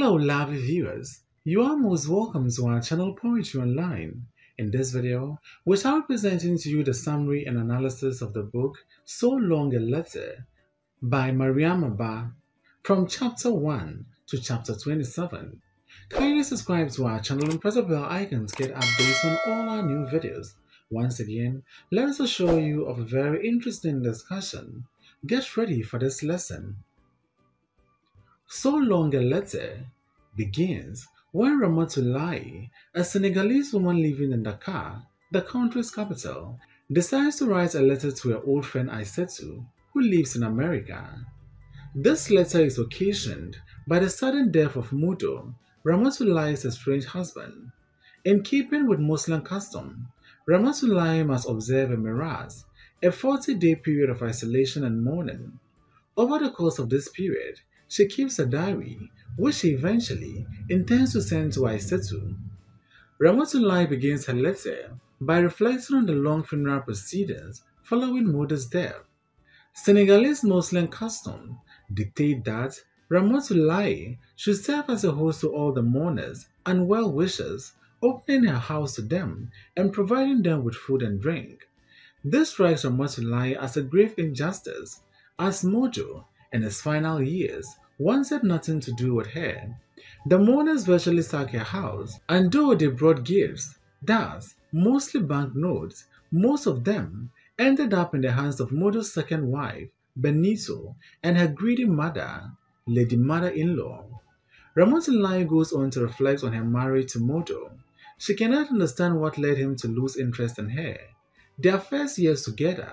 Hello lovely viewers, you are most welcome to our channel Poetry Online. In this video, we shall be presenting to you the summary and analysis of the book So Long a Letter by Mariama Ba from chapter 1 to chapter 27. Kindly subscribe to our channel and press the bell icon to get updates on all our new videos. Once again, let us assure you of a very interesting discussion. Get ready for this lesson. So Long a Letter begins when Ramatoulaye, a Senegalese woman living in Dakar, the country's capital, decides to write a letter to her old friend Aissatou, who lives in America. This letter is occasioned by the sudden death of Modou, Ramatoulaye's estranged husband. In keeping with Muslim custom, Ramatoulaye must observe a mirasse, a 40-day period of isolation and mourning. Over the course of this period, she keeps a diary, which she eventually intends to send to Aissatou. Ramatoulaye begins her letter by reflecting on the long funeral proceedings following Modou's death. Senegalese Muslim custom dictate that Ramatoulaye should serve as a host to all the mourners and well-wishers, opening her house to them and providing them with food and drink. This strikes Ramatoulaye as a grave injustice, as Modou, in his final years, once had nothing to do with her. The mourners virtually sacked her house, and though they brought gifts, thus mostly banknotes, most of them ended up in the hands of Modou's second wife, Binetou, and her greedy mother, Lady Mother-in-law. Ramatoulaye goes on to reflect on her marriage to Modou. She cannot understand what led him to lose interest in her. Their first years together,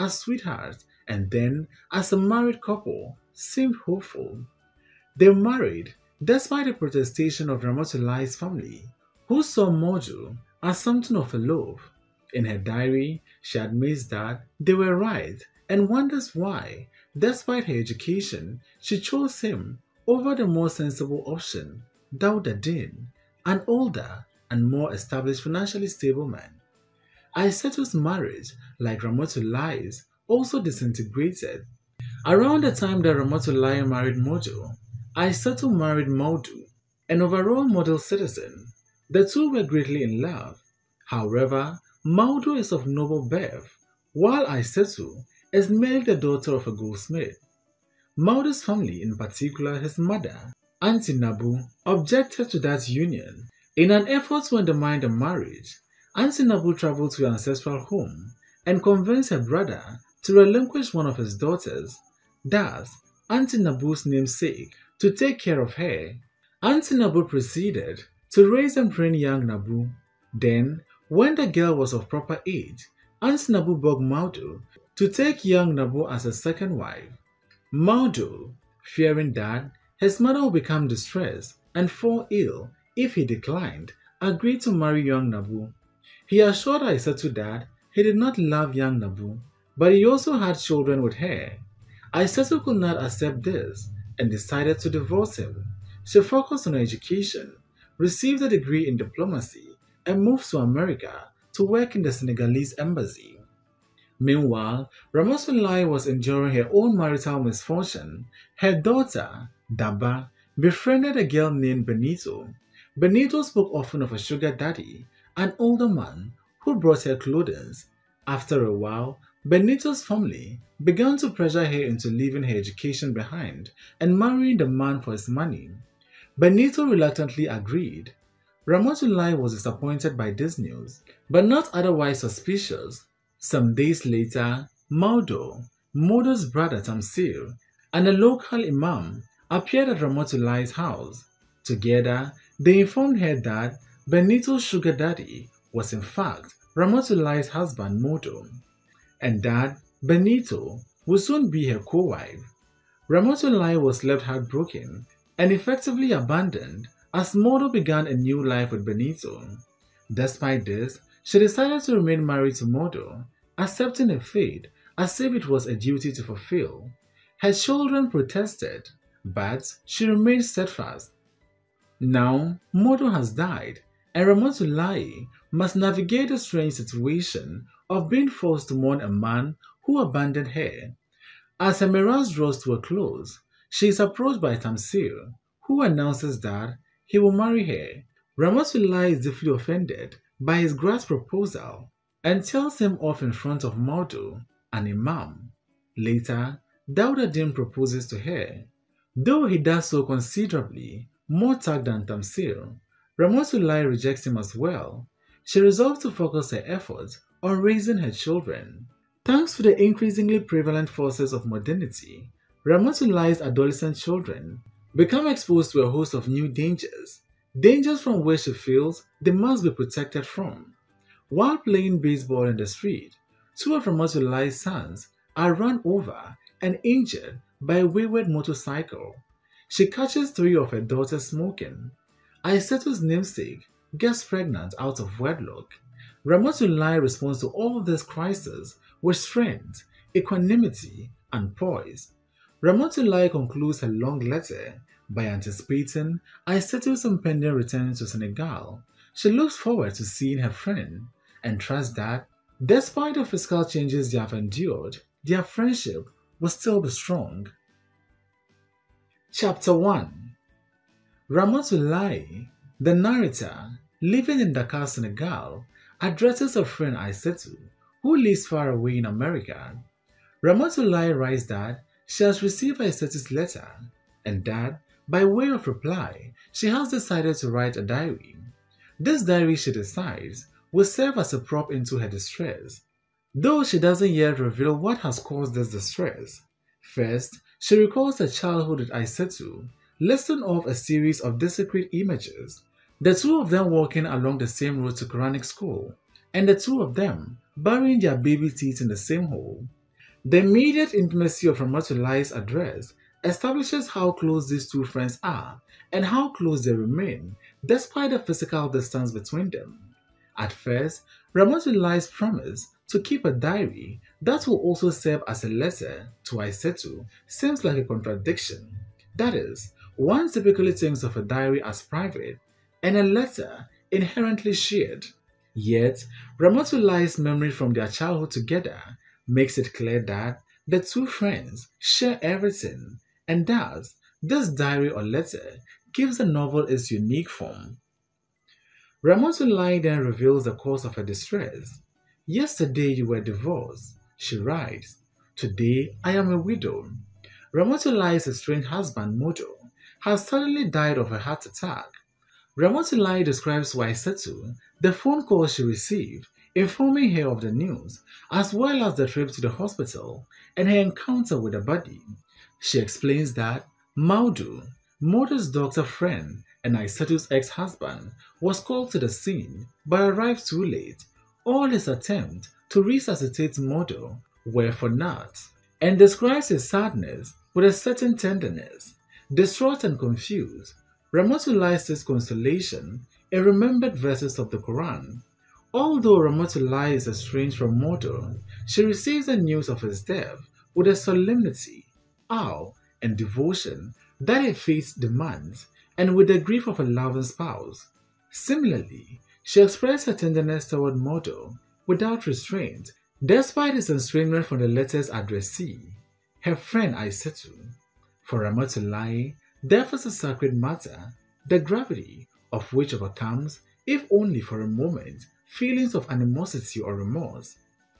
as sweethearts, and then as a married couple, seemed hopeful. They married despite the protestation of Ramatoulaye's family, who saw Modou as something of a love. In her diary, she admits that they were right and wonders why, despite her education, she chose him over the more sensible option, Daouda Dieng, an older and more established financially stable man. Aissatou's marriage, like Ramatoulaye's, also disintegrated Around the time that Ramatoulaye married Modou, Aissatou married Mawdo, an overall model citizen. The two were greatly in love. However, Mawdo is of noble birth, while Aissatou is merely the daughter of a goldsmith. Mawdo's family, in particular his mother, Auntie Nabou, objected to that union. In an effort to undermine the marriage, Auntie Nabou traveled to her ancestral home and convinced her brother to relinquish one of his daughters Thus, Auntie Nabou's namesake, to take care of her. Auntie Nabou proceeded to raise and train young Nabou. Then, when the girl was of proper age, Auntie Nabou begged Mawdo to take young Nabou as a second wife. Mawdo, fearing that his mother would become distressed and fall ill if he declined, agreed to marry young Nabou. He assured Aissatou that he did not love young Nabou, but he also had children with her. Aissatou could not accept this and decided to divorce him. She focused on her education, received a degree in diplomacy, and moved to America to work in the Senegalese embassy. Meanwhile, Ramos Ramatoulaye was enduring her own marital misfortune. Her daughter, Daba, befriended a girl named Binetou. Binetou spoke often of a sugar daddy, an older man who brought her clothing. After a while, Binetou's family began to pressure her into leaving her education behind and marrying the man for his money. Binetou reluctantly agreed. Ramatoulaye was disappointed by this news, but not otherwise suspicious. Some days later, Mawdo, Modou's brother Tamsir, and a local imam appeared at Ramatoulaye's house. Together, they informed her that Binetou's sugar daddy was in fact Ramatoulaye's husband Modou and that Binetou would soon be her co-wife. Ramatoulaye was left heartbroken and effectively abandoned as Modou began a new life with Binetou. Despite this, she decided to remain married to Modou, accepting a fate as if it was a duty to fulfill. Her children protested, but she remained steadfast. Now, Modou has died, and Ramatoulaye must navigate a strange situation of being forced to mourn a man who abandoned her. As her mirasse draws to a close, she is approached by Tamsir, who announces that he will marry her. Ramatoulaye is deeply offended by his grass proposal and tells him off in front of Mawdo, an imam. Later, Daouda proposes to her. Though he does so considerably more tact than Tamsir, Ramatoulaye rejects him as well. She resolves to focus her efforts on raising her children. Thanks to the increasingly prevalent forces of modernity, Ramatoulaye's adolescent children become exposed to a host of new dangers, dangers from which she feels they must be protected from. While playing baseball in the street, two of Ramatoulaye's sons are run over and injured by a wayward motorcycle. She catches three of her daughters smoking. Aissatou's namesake gets pregnant out of wedlock. Ramatoulaye responds to all this crisis with strength, equanimity, and poise. Ramatoulaye concludes her long letter by anticipating Aissatou's impending return to Senegal. She looks forward to seeing her friend and trusts that, despite the physical changes they have endured, their friendship will still be strong. Chapter 1 Ramatoulaye, the narrator, living in Dakar, Senegal, addresses a friend Aissatou, who lives far away in America. Ramatoulaye writes that she has received Aissatou's letter and that, by way of reply, she has decided to write a diary. This diary, she decides, will serve as a prop into her distress, though she doesn't yet reveal what has caused this distress. First, she recalls her childhood at Aissatou, listing off a series of discrete images the two of them walking along the same road to Quranic school, and the two of them burying their baby teeth in the same hole. The immediate intimacy of Ramatoulaye's address establishes how close these two friends are and how close they remain despite the physical distance between them. At first, Ramatoulaye's promise to keep a diary that will also serve as a letter to Aissatou seems like a contradiction. That is, one typically thinks of a diary as private and a letter inherently shared. Yet, Ramatoulaye's memory from their childhood together makes it clear that the two friends share everything, and thus, this diary or letter gives the novel its unique form. Ramatoulaye then reveals the cause of her distress. Yesterday you were divorced, she writes. Today I am a widow. Ramatoulaye's estranged husband, Modou, has suddenly died of a heart attack Ramatoulaye describes Waisetsu, the phone call she received, informing her of the news, as well as the trip to the hospital and her encounter with the body. She explains that Mawdo, Modou's doctor friend and Aissatou's ex-husband, was called to the scene but arrived too late. All his attempts to resuscitate Modou were for naught, and describes his sadness with a certain tenderness. Distraught and confused, Ramatoulaye's consolation in remembered verses of the Quran. Although Ramatoulaye is estranged from Modou, she receives the news of his death with a solemnity, awe, and devotion that her faith demands, and with the grief of a loving spouse. Similarly, she expressed her tenderness toward Modou without restraint, despite his estrangement from the letter's addressee, her friend Aissatou. For Ramatoulaye, Death is a sacred matter, the gravity of which overcomes, if only for a moment, feelings of animosity or remorse.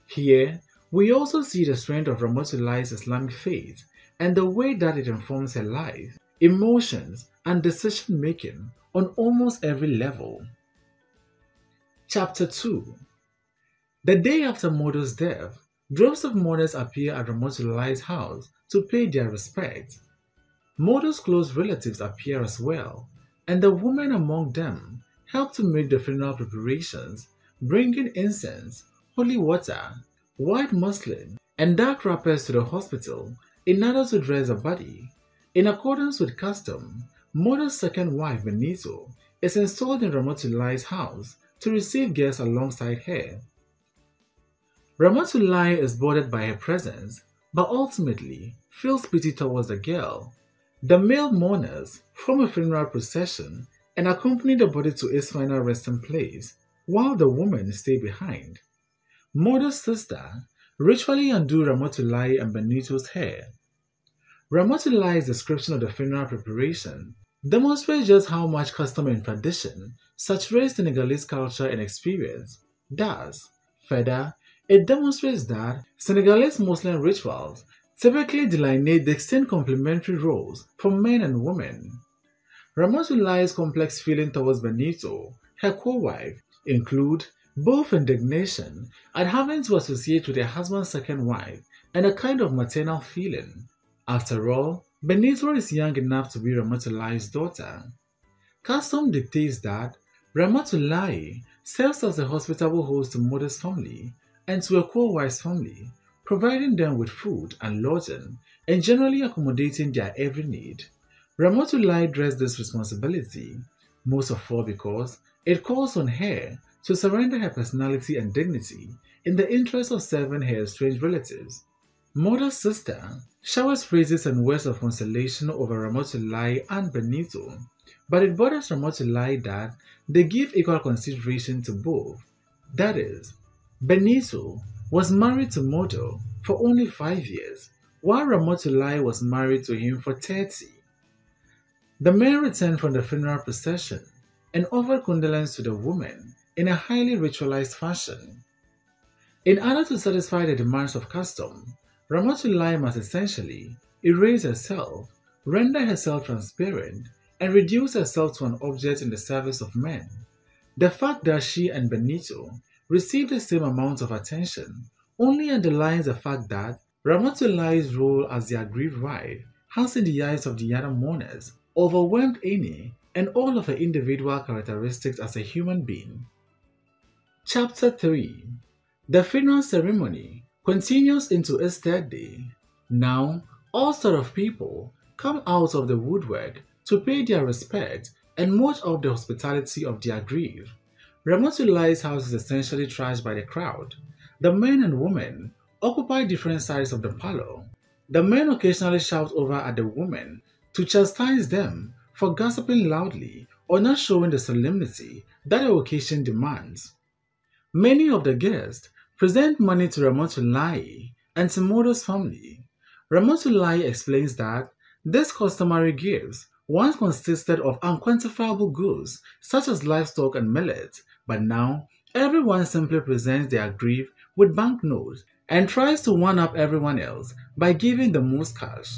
Here, we also see the strength of Ramatoulaye's Islamic faith and the way that it informs her life, emotions, and decision making on almost every level. Chapter 2 The day after Modou's death, droves of mourners appear at Ramatoulaye's house to pay their respects. Modou's close relatives appear as well, and the women among them help to make the funeral preparations, bringing incense, holy water, white muslin, and dark wrappers to the hospital in order to dress the body. In accordance with custom, Modou's second wife, Binetou, is installed in Ramatoulaye's house to receive guests alongside her. Ramatoulaye is bothered by her presence, but ultimately feels pity towards the girl the male mourners form a funeral procession and accompany the body to its final resting place, while the women stay behind. Modou's sister ritually undo Ramatoulaye and Binetou's hair. Ramatoulaye's description of the funeral preparation demonstrates just how much custom and tradition saturates Senegalese culture and experience. Thus, further, it demonstrates that Senegalese Muslim rituals typically delineate distinct complementary roles for men and women. Ramatoulaye's complex feeling towards Binetou, her co-wife, include both indignation at having to associate with her husband's second wife and a kind of maternal feeling. After all, Binetou is young enough to be Ramatoulaye's daughter. Custom dictates that Ramatoulaye serves as a hospitable host to mother's family and to a co-wife's family, providing them with food and lodging and generally accommodating their every need. Ramatoulaye dreads this responsibility, most of all because it calls on her to surrender her personality and dignity in the interest of serving her estranged relatives. Mother's sister showers praises and words of consolation over Ramatoulaye and Binetou, but it bothers Ramatoulaye that they give equal consideration to both. That is, Binetou was married to Modou for only five years, while Ramatoulaye was married to him for 30. The men returned from the funeral procession and offered condolence to the woman in a highly ritualized fashion. In order to satisfy the demands of custom, Ramatoulaye must essentially erase herself, render herself transparent, and reduce herself to an object in the service of men. The fact that she and Binetou received the same amount of attention only underlines the fact that Ramatoulaye's role as the aggrieved wife has in the eyes of the other mourners overwhelmed any and all of her individual characteristics as a human being. Chapter 3 The funeral ceremony continues into its third day. Now, all sort of people come out of the woodwork to pay their respect and much of the hospitality of their grief. Ramatoulaye's house is essentially trashed by the crowd. The men and women occupy different sides of the parlor. The men occasionally shout over at the women to chastise them for gossiping loudly or not showing the solemnity that the occasion demands. Many of the guests present money to Ramatoulaye and Simodo's family. Ramatoulaye explains that this customary gifts once consisted of unquantifiable goods such as livestock and millet, but now everyone simply presents their grief with banknotes and tries to one up everyone else by giving the most cash.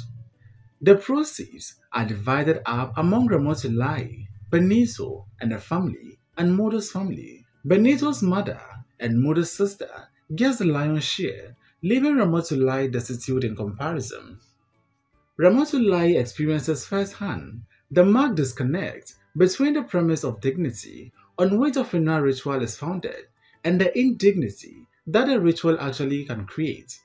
The proceeds are divided up among Ramatoulaye, Binetou and the family, and Modou's family. Binetou's mother and Modou's sister gets the lion's share, leaving Ramatoulaye destitute in comparison. Ramatoulaye experiences firsthand the marked disconnect between the premise of dignity on which a funeral ritual is founded and the indignity that a ritual actually can create.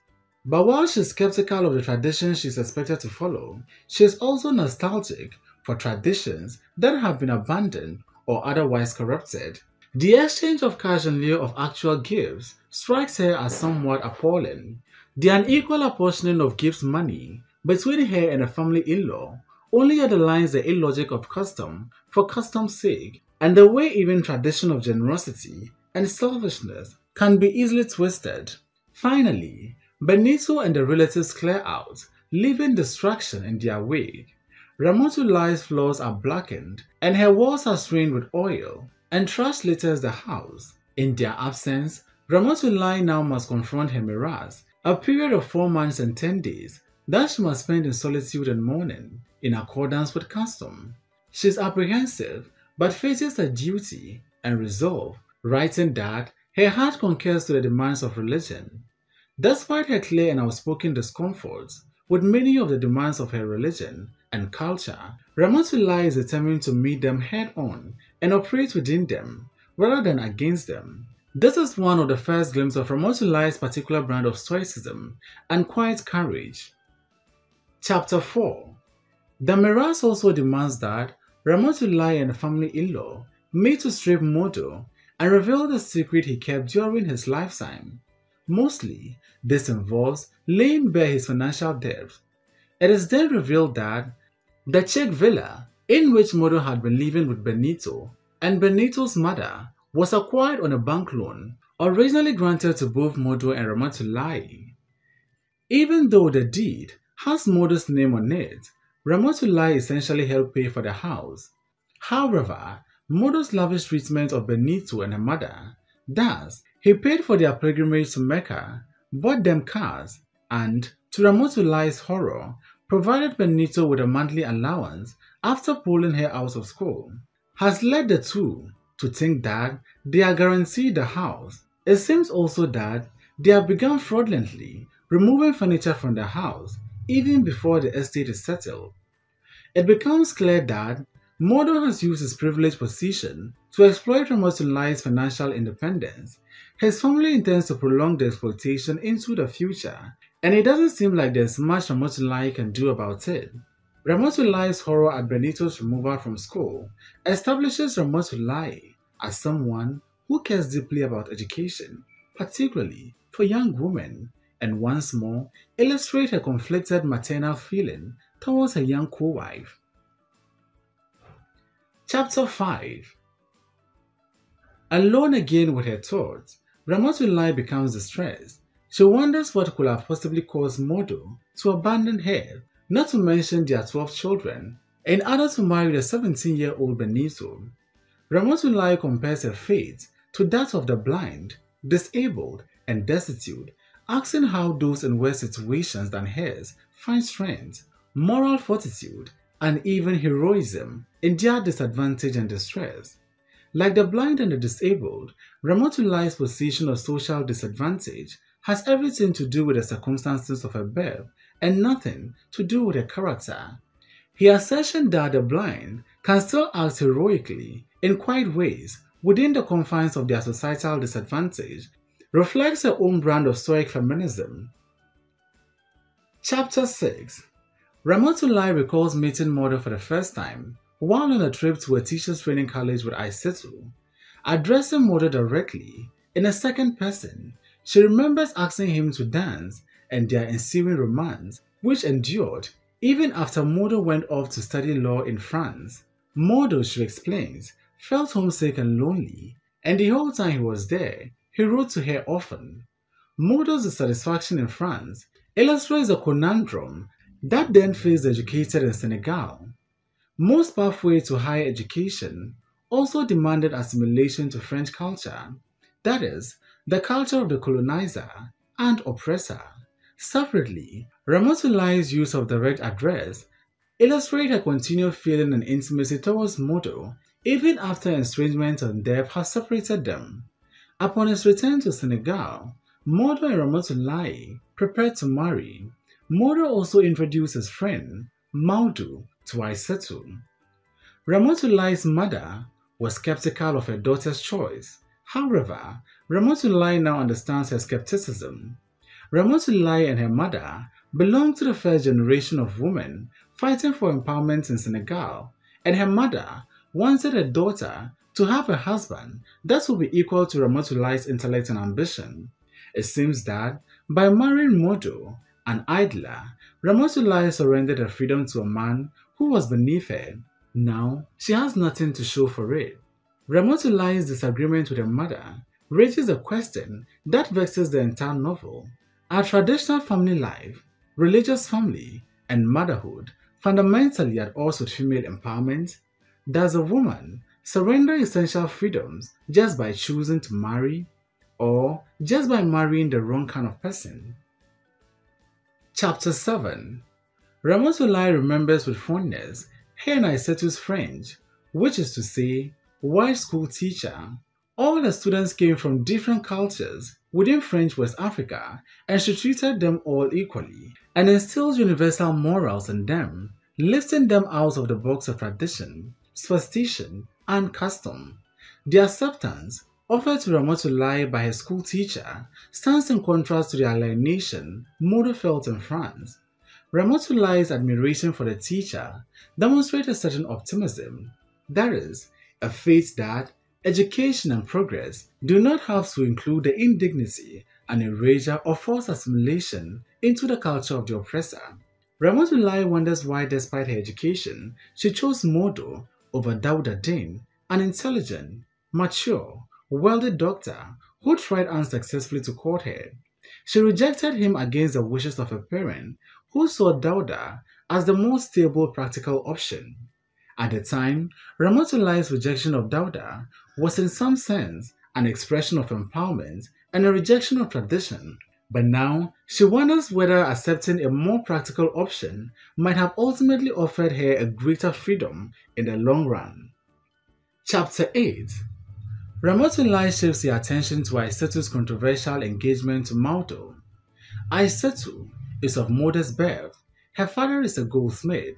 But while she's skeptical of the traditions she's expected to follow, she's also nostalgic for traditions that have been abandoned or otherwise corrupted. The exchange of cash in lieu of actual gifts strikes her as somewhat appalling. The unequal apportioning of gifts money between her and a family in-law only underlines the illogic of custom for custom's sake and the way even tradition of generosity and selfishness can be easily twisted. Finally, Binetou and the relatives clear out, leaving destruction in their wake. Ramatoulaye's floors are blackened and her walls are stained with oil, and trash litters the house. In their absence, Ramatoulaye now must confront her mirasse, a period of four months and ten days that she must spend in solitude and mourning, in accordance with custom. She is apprehensive, but faces her duty and resolve, writing that her heart concurs to the demands of religion. Despite her clear and outspoken discomforts with many of the demands of her religion and culture, Ramatoulaye is determined to meet them head on and operate within them rather than against them. This is one of the first glimpses of Ramatoulaye's particular brand of stoicism and quiet courage. Chapter 4 The Mirasse also demands that Ramatoulaye and family in-law meet to strip Modou and reveal the secret he kept during his lifetime. Mostly, this involves laying bare his financial debt. It is then revealed that the Czech villa in which Modou had been living with Binetou and Binetou's mother was acquired on a bank loan originally granted to both Modou and Ramatoulaye. Even though the deed has Modou's name on it, Ramatoulaye essentially helped pay for the house. However, Modou's lavish treatment of Binetou and her mother, thus, he paid for their pilgrimage to Mecca, bought them cars, and, to Ramatoulaye's horror, provided Binetou with a monthly allowance after pulling her out of school, has led the two to think that they are guaranteed the house. It seems also that they have begun fraudulently removing furniture from the house even before the estate is settled. It becomes clear that Modou has used his privileged position to exploit Ramatoulaye's financial independence. His family intends to prolong the exploitation into the future, and it doesn't seem like there's much Ramatoulaye can do about it. Ramatoulaye's horror at Binetou's removal from school establishes Ramatoulaye as someone who cares deeply about education, particularly for young women, and once more illustrate her conflicted maternal feeling towards her young co-wife. Chapter 5 Alone again with her thoughts, Ramatoulaye becomes distressed. She wonders what could have possibly caused Modou to abandon her, not to mention their 12 children, in order to marry the 17-year-old Binetou. Ramatoulaye compares her fate to that of the blind, disabled, and destitute, asking how those in worse situations than hers find strength, moral fortitude, and even heroism in their disadvantage and distress. Like the blind and the disabled, Ramatoulaye's position of social disadvantage has everything to do with the circumstances of her birth and nothing to do with her character. Her assertion that the blind can still act heroically in quiet ways within the confines of their societal disadvantage reflects her own brand of stoic feminism. Chapter 6 Ramatoulaye recalls meeting Modou for the first time while on a trip to a teacher's training college with Aissatou. Addressing Modou directly, in a second person, she remembers asking him to dance and their ensuing romance, which endured even after Modou went off to study law in France. Modou, she explains, felt homesick and lonely, and the whole time he was there, he wrote to her often. Modou's dissatisfaction in France illustrates a conundrum that then faced the educated in Senegal. Most pathways to higher education also demanded assimilation to French culture, that is, the culture of the colonizer and oppressor. Separately, Ramatoulaye's use of direct address illustrates her continued feeling and intimacy towards Modou even after estrangement and death has separated them. Upon his return to Senegal, Modou and Ramatoulaye prepared to marry. Modou also introduced his friend, Mawdo, to Aissatou. Ramatoulaye's mother was skeptical of her daughter's choice. However, Ramatoulaye now understands her skepticism. Ramatoulaye and her mother belong to the first generation of women fighting for empowerment in Senegal, and her mother wanted her daughter to have a husband that would be equal to Ramatoulaye's intellect and ambition. It seems that by marrying Modou, an idler, Ramatoulaye surrendered her freedom to a man who was beneath her. Now, she has nothing to show for it. Ramatoulaye's disagreement with her mother raises a question that vexes the entire novel. Are traditional family life, religious family, and motherhood fundamentally at odds with female empowerment? Does a woman surrender essential freedoms just by choosing to marry or just by marrying the wrong kind of person. Chapter 7 Ramatoulaye remembers with fondness Aissatou's French, which is to say, white school teacher. All the students came from different cultures within French West Africa, and she treated them all equally and instilled universal morals in them, lifting them out of the box of tradition, superstition, and custom. The acceptance offered to Ramatoulaye by his school teacher stands in contrast to the alienation Modou felt in France. Ramatoulaye's admiration for the teacher demonstrates a certain optimism, that is, a faith that education and progress do not have to include the indignity and erasure of forced assimilation into the culture of the oppressor. Ramatoulaye wonders why despite her education, she chose Modou over Daouda Dieng an intelligent, mature, wealthy doctor who tried unsuccessfully to court her. She rejected him against the wishes of her parents, who saw Daouda as the most stable practical option. At the time, Ramatoulaye's rejection of Daouda was in some sense an expression of empowerment and a rejection of tradition. But now, she wonders whether accepting a more practical option might have ultimately offered her a greater freedom in the long run. Chapter 8 Ramatoulaye shifts the attention to Aissatou's controversial engagement to Mawdo. Aissatou is of modest birth. Her father is a goldsmith,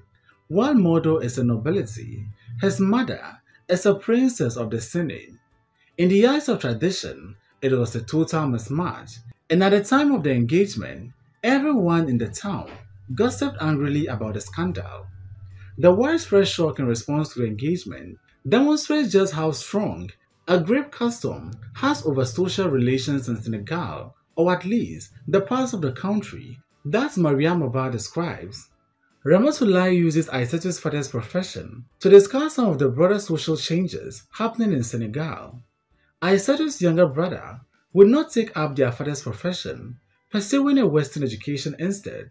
while Mawdo is a nobility. His mother is a princess of the Sine. In the eyes of tradition, it was a total mismatch, and at the time of the engagement, everyone in the town gossiped angrily about the scandal. The widespread shock in response to the engagement demonstrates just how strong a grave custom has over social relations in Senegal, or at least the parts of the country that Mariama Ba describes. Ramatoulaye uses Aissatou's father's profession to discuss some of the broader social changes happening in Senegal. Aissatou's younger brother would not take up their father's profession, pursuing a Western education instead.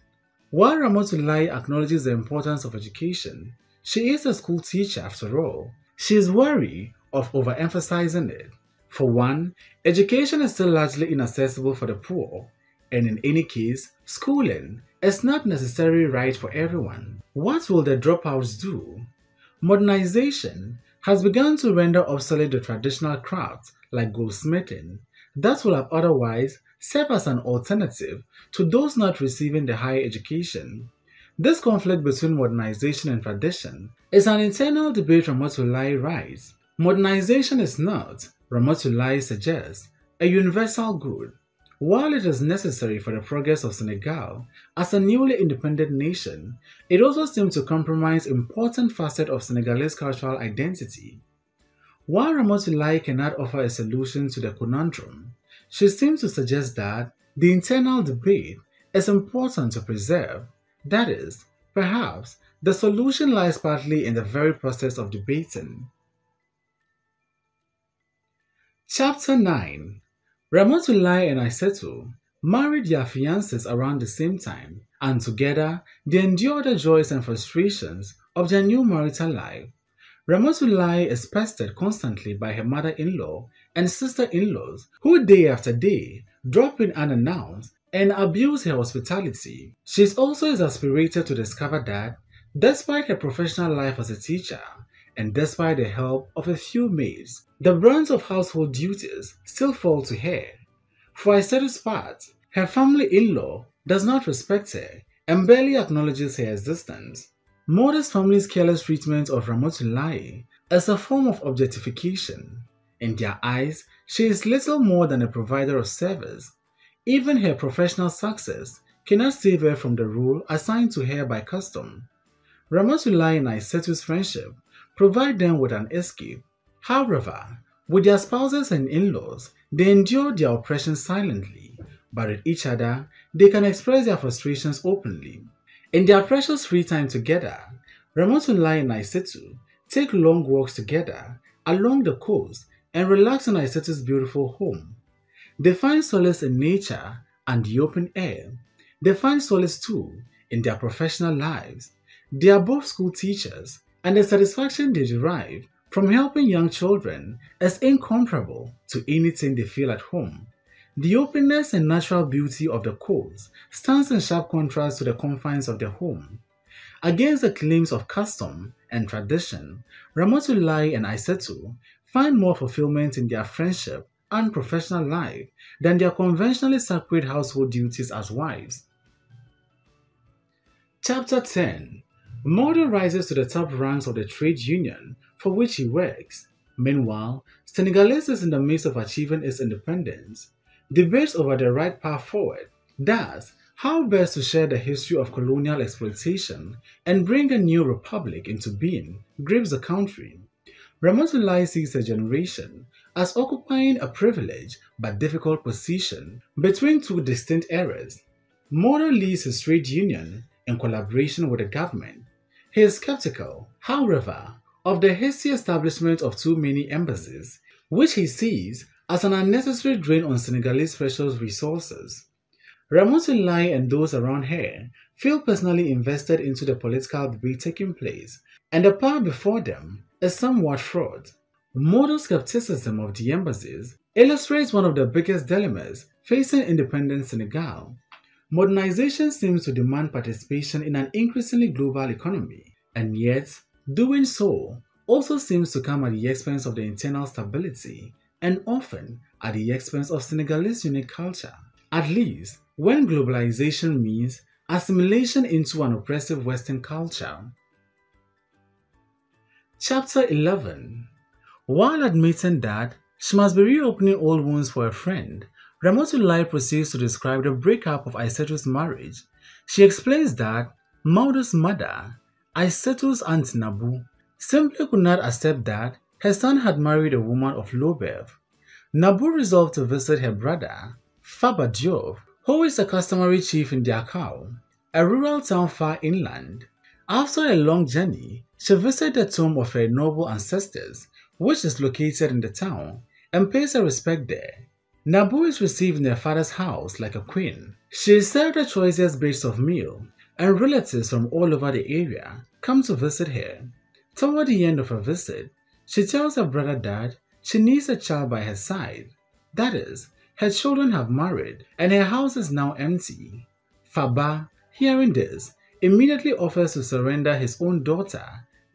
While Ramatoulaye acknowledges the importance of education, she is a school teacher after all. She is wary of overemphasizing it. For one, education is still largely inaccessible for the poor, and in any case, schooling is not necessarily right for everyone. What will the dropouts do? Modernization has begun to render obsolete the traditional crafts like goldsmithing, that will have otherwise served as an alternative to those not receiving the higher education. This conflict between modernization and tradition is an internal debate Ramatoulaye writes. Modernization is not, Ramatoulaye suggests, a universal good. While it is necessary for the progress of Senegal as a newly independent nation, it also seems to compromise important facets of Senegalese cultural identity. While Ramatoulaye cannot offer a solution to the conundrum, she seems to suggest that the internal debate is important to preserve. That is, perhaps, the solution lies partly in the very process of debating. Chapter 9 Ramatoulaye and Aissatou married their fiancés around the same time, and together they endured the joys and frustrations of their new marital life. Ramatoulaye is pestered constantly by her mother-in-law and sister-in-laws who day after day drop in unannounced and abuse her hospitality. She is also exasperated to discover that, despite her professional life as a teacher, and despite the help of a few maids, the brunt of household duties still fall to her. For Aissatou's part, her family-in-law does not respect her and barely acknowledges her existence. Modest family's careless treatment of Ramatoulaye is a form of objectification. In their eyes, she is little more than a provider of service. Even her professional success cannot save her from the role assigned to her by custom. Ramatoulaye and Aissatou's friendship provide them with an escape. However, with their spouses and in-laws, they endure their oppression silently, but with each other, they can express their frustrations openly. In their precious free time together, Ramatoulaye and Aissatou take long walks together along the coast and relax in Aissatou's beautiful home. They find solace in nature and the open air. They find solace too in their professional lives. They are both school teachers, and the satisfaction they derive from helping young children is incomparable to anything they feel at home. The openness and natural beauty of the coast stands in sharp contrast to the confines of the home. Against the claims of custom and tradition, Ramatoulaye and Aissatou find more fulfillment in their friendship and professional life than their conventionally sacred household duties as wives. Chapter 10 Mawdo rises to the top ranks of the trade union for which he works. Meanwhile, Senegalese is in the midst of achieving its independence. Debates over the right path forward, thus, how best to share the history of colonial exploitation and bring a new republic into being, grips the country. Ramatoulaye sees a generation as occupying a privileged but difficult position between two distinct eras. Mawdo leads his trade union in collaboration with the government. He is skeptical, however, of the hasty establishment of too many embassies, which he sees as an unnecessary drain on Senegalese precious resources. Ramatoulaye and those around her feel personally invested into the political debate taking place, and the power before them is somewhat fraught. Modern skepticism of the embassies illustrates one of the biggest dilemmas facing independent Senegal. Modernization seems to demand participation in an increasingly global economy, and yet, doing so also seems to come at the expense of the internal stability and often at the expense of Senegalese unique culture. At least, when globalization means assimilation into an oppressive Western culture. Chapter 11 While admitting that she must be reopening old wounds for a friend, Ramatoulaye proceeds to describe the breakup of Aissatou's marriage. She explains that Mawdo's mother, Aissatou's aunt Nabou, simply could not accept that her son had married a woman of low. Nabou resolved to visit her brother, Farba Diop, who is a customary chief in Diakhao, a rural town far inland. After a long journey, she visited the tomb of her noble ancestors, which is located in the town, and pays her respect there. Nabou is received in her father's house like a queen. She is served the choicest bits of meal, and relatives from all over the area come to visit her. Toward the end of her visit, she tells her brother that she needs a child by her side. That is, her children have married and her house is now empty. Farba, hearing this, immediately offers to surrender his own daughter,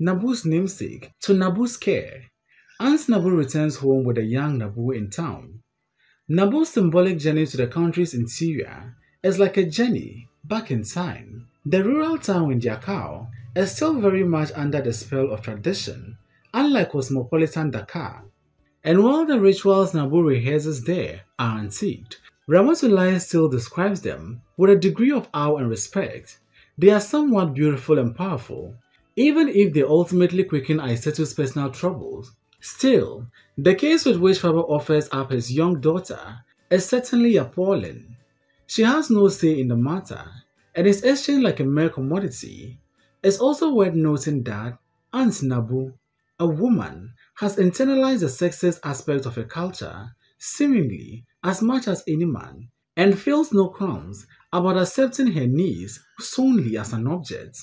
Nabou's namesake, to Nabou's care. Aunt Nabou returns home with a young Nabou in town. Nabou's symbolic journey to the country's interior is like a journey back in time. The rural town in Diakhao is still very much under the spell of tradition, unlike cosmopolitan Dakar. And while the rituals Nabou rehearses there are antiqued, Ramatoulaye still describes them with a degree of awe and respect. They are somewhat beautiful and powerful, even if they ultimately quicken Aissatou's personal troubles Still, the case with which Farba offers up his young daughter is certainly appalling. She has no say in the matter and is exchanged like a mere commodity. It's also worth noting that Aunt Nabou, a woman, has internalized the sexist aspect of her culture seemingly as much as any man and feels no qualms about accepting her niece solely as an object.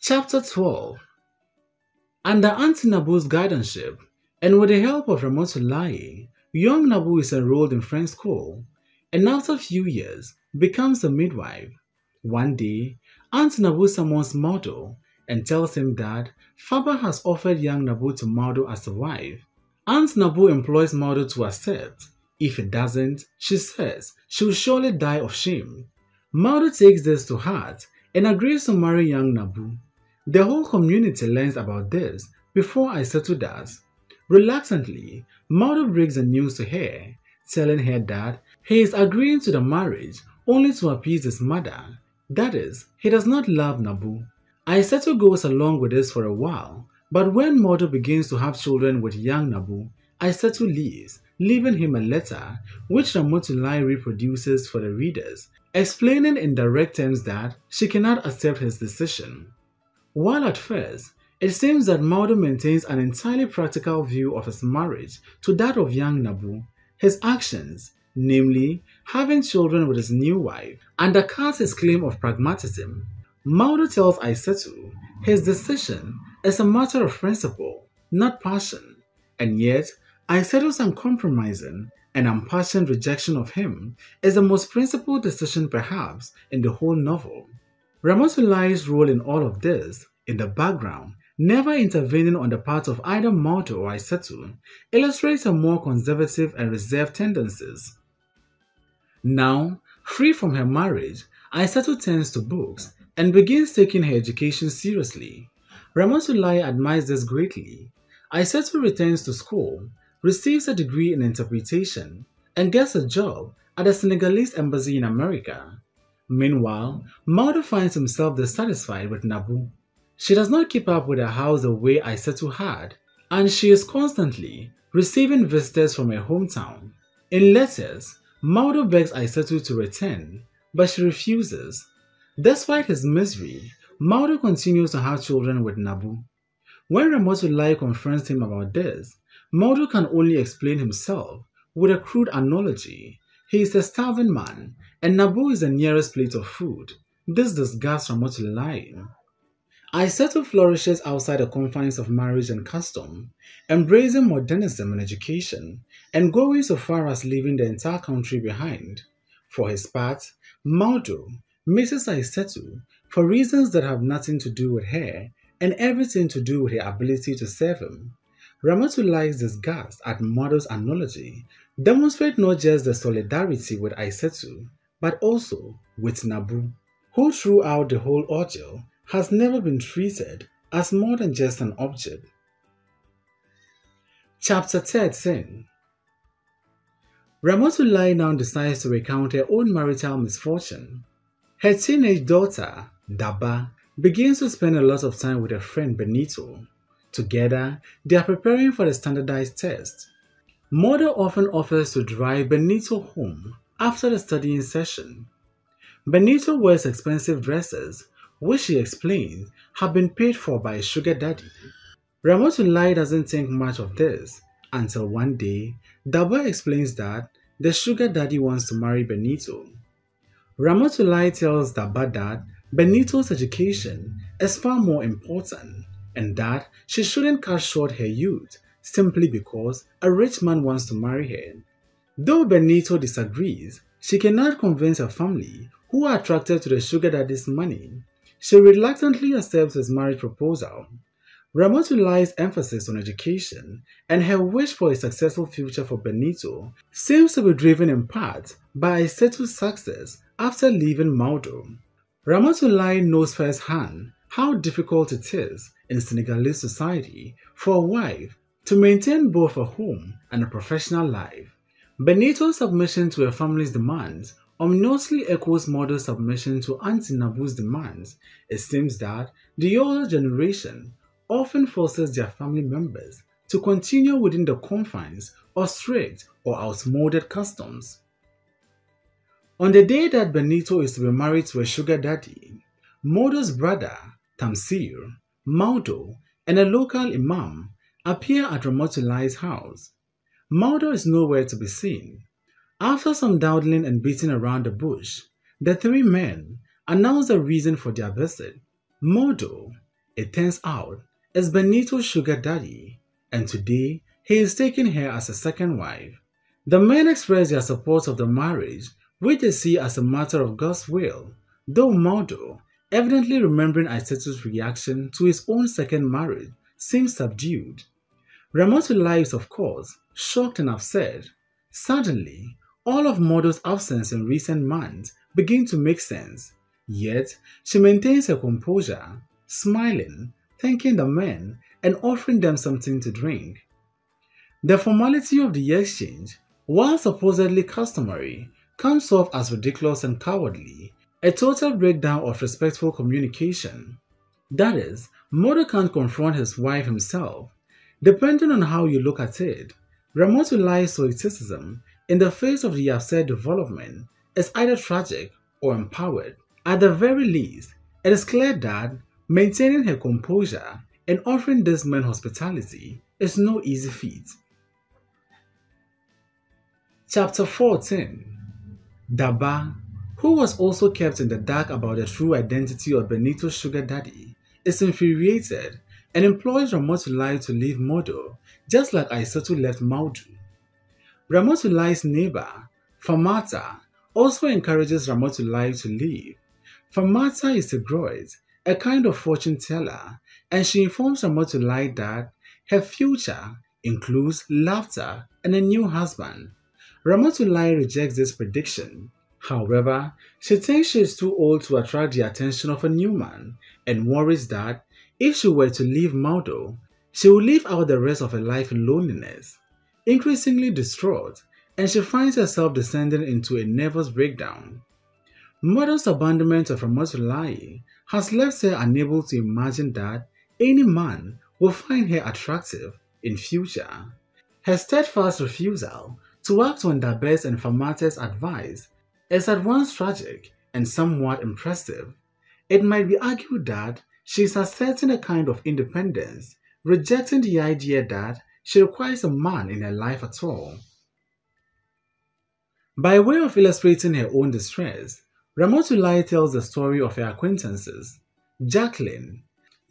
Chapter 12 under Aunt Nabou's guardianship, and with the help of Ramatoulaye, young Nabou is enrolled in French school, and after a few years becomes a midwife. One day, Aunt Nabou summons Mawdo and tells him that Farba has offered young Nabou to Mawdo as a wife. Aunt Nabou employs Mawdo to accept. If he doesn't, she says she will surely die of shame. Mawdo takes this to heart and agrees to marry young Nabou. The whole community learns about this before Aissatou does. Reluctantly, Mawdo breaks the news to her, telling her that he is agreeing to the marriage only to appease his mother. That is, he does not love Nabou. Aissatou goes along with this for a while, but when Mawdo begins to have children with young Nabou, Aissatou leaves, leaving him a letter which Ramatoulaye reproduces for the readers, explaining in direct terms that she cannot accept his decision. While at first, it seems that Mawdo maintains an entirely practical view of his marriage to that of young Nabou, his actions, namely having children with his new wife, undercut his claim of pragmatism. Mawdo tells Aissatou his decision is a matter of principle, not passion, and yet Aissatou's uncompromising and impassioned rejection of him is the most principled decision perhaps in the whole novel. Ramatoulaye's role in all of this, in the background, never intervening on the part of either Mawdo or Aissatou, illustrates her more conservative and reserved tendencies. Now, free from her marriage, Aissatou turns to books and begins taking her education seriously. Ramatoulaye admires this greatly. Aissatou returns to school, receives a degree in interpretation, and gets a job at the Senegalese embassy in America. Meanwhile, Mawdo finds himself dissatisfied with Nabou. She does not keep up with her house the way Aissatou had, and she is constantly receiving visitors from her hometown. In letters, Mawdo begs Aissatou to return, but she refuses. Despite his misery, Mawdo continues to have children with Nabou. When Ramatoulaye confronts him about this, Mawdo can only explain himself with a crude analogy he is a starving man, and Nabou is the nearest plate of food. This disgusts Ramatoulaye. Aissatou flourishes outside the confines of marriage and custom, embracing modernism and education, and going so far as leaving the entire country behind. For his part, Mawdo misses Aissatou for reasons that have nothing to do with her and everything to do with her ability to serve him. Ramatoulaye's disgust at Mawdo's analogy demonstrates not just the solidarity with Aissatou, but also with Nabou, who throughout the whole ordeal has never been treated as more than just an object. Chapter 13 Ramatoulaye now decides to recount her own marital misfortune. Her teenage daughter, Daba, begins to spend a lot of time with her friend Binetou. Together, they are preparing for the standardized test. Mother often offers to drive Binetou home after the studying session. Binetou wears expensive dresses which she explains have been paid for by a sugar daddy. Ramatoulaye doesn't think much of this until one day Daba explains that the sugar daddy wants to marry Binetou. Ramatoulaye tells Daba that Binetou's education is far more important and that she shouldn't cut short her youth simply because a rich man wants to marry her. Though Binetou disagrees, she cannot convince her family, who are attracted to the sugar daddy's money, she reluctantly accepts his marriage proposal. Ramatoulaye's emphasis on education and her wish for a successful future for Binetou seems to be driven in part by Aissatou's success after leaving Mawdo. Ramatoulaye knows firsthand how difficult it is in Senegalese society for a wife to maintain both a home and a professional life. Binetou's submission to her family's demands ominously echoes modern submission to Auntie Nabou's demands. It seems that the older generation often forces their family members to continue within the confines of strict or outmoded customs. On the day that Binetou is to be married to a sugar daddy, Modou's brother, Tamsir, Mawdo, and a local imam appear at Ramatoulaye's house. Mawdo is nowhere to be seen, after some dawdling and beating around the bush, the three men announce the reason for their visit. Modou, it turns out, is Binetou's sugar daddy, and today he is taking her as a second wife. The men express their support of the marriage, see as a matter of God's will, though Modou, evidently remembering Aissatou's reaction to his own second marriage, seems subdued. Ramatoulaye is, of course, shocked and upset. Suddenly, all of Modou's absence in recent months begin to make sense, yet she maintains her composure, smiling, thanking the men, and offering them something to drink. The formality of the exchange, while supposedly customary, comes off as ridiculous and cowardly, a total breakdown of respectful communication. That is, Modou can't confront his wife himself. Depending on how you look at it, Ramatoulaye's stoicism in the face of the absurd development, is either tragic or empowered. At the very least, it is clear that maintaining her composure and offering this man hospitality is no easy feat. Chapter 14 Daba, who was also kept in the dark about the true identity of Binetou's sugar daddy, is infuriated and employs Ramatoulaye to leave Modou, just like Aissatou left Mawdo. Ramatoulaye's neighbor, Farmata, also encourages Ramatoulaye to leave. Farmata is a griot, a kind of fortune teller, and she informs Ramatoulaye that her future includes laughter and a new husband. Ramatoulaye rejects this prediction. However, she thinks she is too old to attract the attention of a new man and worries that if she were to leave Mawdo, she will live out the rest of her life in loneliness increasingly distraught, and she finds herself descending into a nervous breakdown. Mother's abandonment of Ramatoulaye has left her unable to imagine that any man will find her attractive in future. Her steadfast refusal to act on Daba's and Farmata's advice is at once tragic and somewhat impressive. It might be argued that she is asserting a kind of independence, rejecting the idea that she requires a man in her life at all. By way of illustrating her own distress, Ramatoulaye tells the story of her acquaintances. Jacqueline.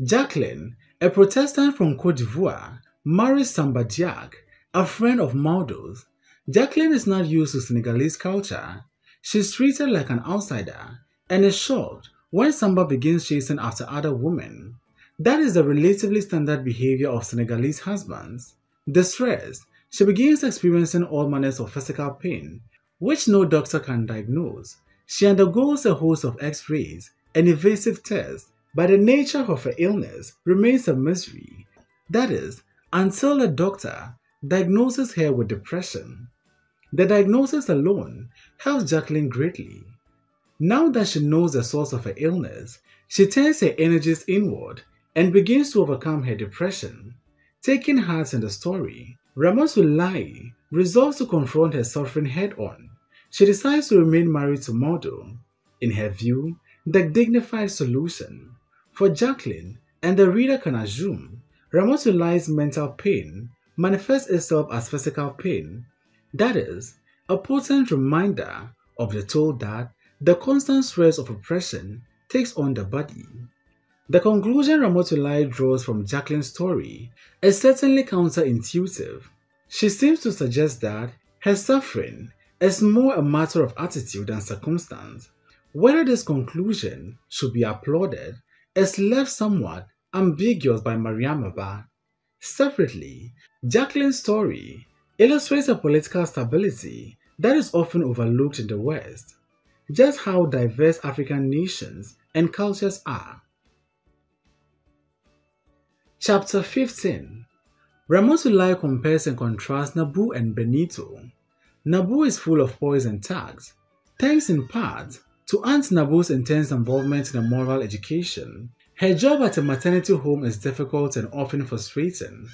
Jacqueline, a Protestant from Cote d'Ivoire, marries Diack, a friend of Mawdo's. Jacqueline is not used to Senegalese culture. She's treated like an outsider and is shocked when Samba begins chasing after other women. That is the relatively standard behavior of Senegalese husbands. Distressed, she begins experiencing all manners of physical pain, which no doctor can diagnose. She undergoes a host of x rays and invasive tests, but the nature of her illness remains a mystery. That is, until a doctor diagnoses her with depression. The diagnosis alone helps Jacqueline greatly. Now that she knows the source of her illness, she turns her energies inward and begins to overcome her depression. Taking heart in the story, Ramos Ramatoulaye resolves to confront her suffering head on. She decides to remain married to Modou. In her view, the dignified solution. For Jacqueline, and the reader can assume, Ramos Ramatoulaye's mental pain manifests itself as physical pain. That is, a potent reminder of the toll that the constant stress of oppression takes on the body. The conclusion Ramatoulaye draws from Jacqueline's story is certainly counterintuitive. She seems to suggest that her suffering is more a matter of attitude than circumstance. Whether this conclusion should be applauded is left somewhat ambiguous by Mariama Ba. Separately, Jacqueline's story illustrates a political stability that is often overlooked in the West. Just how diverse African nations and cultures are. Chapter 15 Ramatoulaye compares and contrasts Nabou and Binetou. Nabou is full of poison tags, thanks in part to Aunt Nabou's intense involvement in a moral education. Her job at a maternity home is difficult and often frustrating,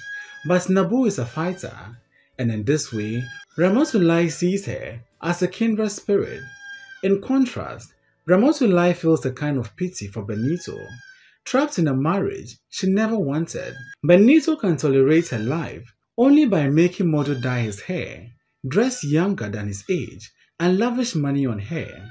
but Nabou is a fighter, and in this way, Ramatoulaye sees her as a kindred spirit. In contrast, Ramatoulaye feels a kind of pity for Binetou, Trapped in a marriage she never wanted, Binetou can tolerate her life only by making Modou dye his hair, dress younger than his age, and lavish money on her.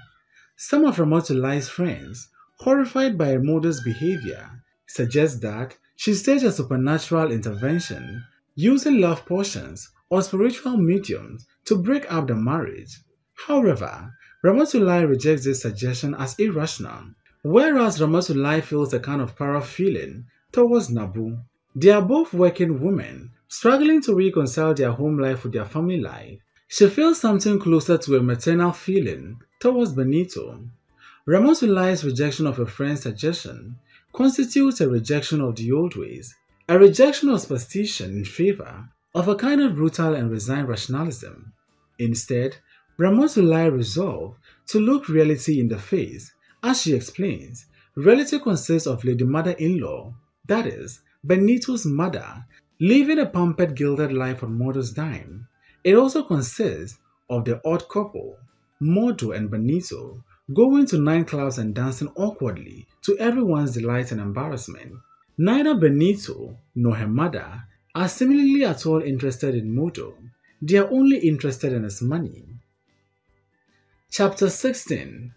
Some of Ramatoulaye's friends, horrified by Modou's behavior, suggest that she staged a supernatural intervention using love potions or spiritual mediums to break up the marriage. However, Ramatoulaye rejects this suggestion as irrational Whereas Ramatoulaye feels a kind of para feeling towards Nabou. They are both working women, struggling to reconcile their home life with their family life. She feels something closer to a maternal feeling towards Binetou. Ramatoulaye's rejection of a friend's suggestion constitutes a rejection of the old ways, a rejection of superstition in favor of a kind of brutal and resigned rationalism. Instead, Ramatoulaye resolved to look reality in the face as she explains, reality consists of Lady Mother-in-law, that is, Binetou's mother, living a pampered gilded life on Modou's dime. It also consists of the odd couple, Modou and Binetou, going to nightclubs and dancing awkwardly to everyone's delight and embarrassment. Neither Binetou nor her mother are seemingly at all interested in Modou. They are only interested in his money. Chapter 16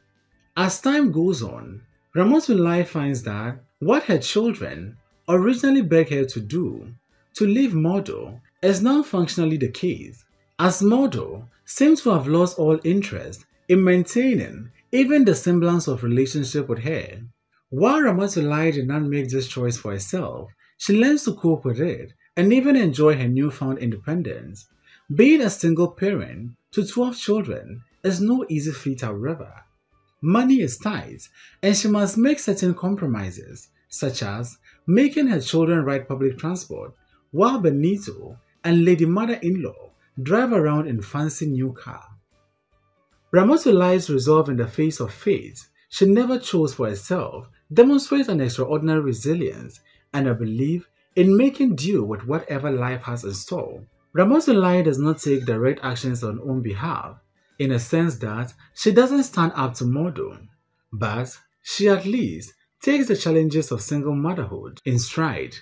as time goes on, Ramatoulaye finds that what her children originally begged her to do, to leave Modou, is now functionally the case, as Modou seems to have lost all interest in maintaining even the semblance of relationship with her. While Ramatoulaye did not make this choice for herself, she learns to cope with it and even enjoy her newfound independence. Being a single parent to 12 children is no easy feat, however. Money is tight, and she must make certain compromises, such as making her children ride public transport, while Binetou and Lady Mother-in-law drive around in fancy new car. Ramatoulaye's resolve in the face of fate she never chose for herself demonstrates an extraordinary resilience and a belief in making do with whatever life has in store. Ramatoulaye does not take direct actions on own behalf, in a sense that she doesn't stand up to Modou, but she at least takes the challenges of single motherhood in stride.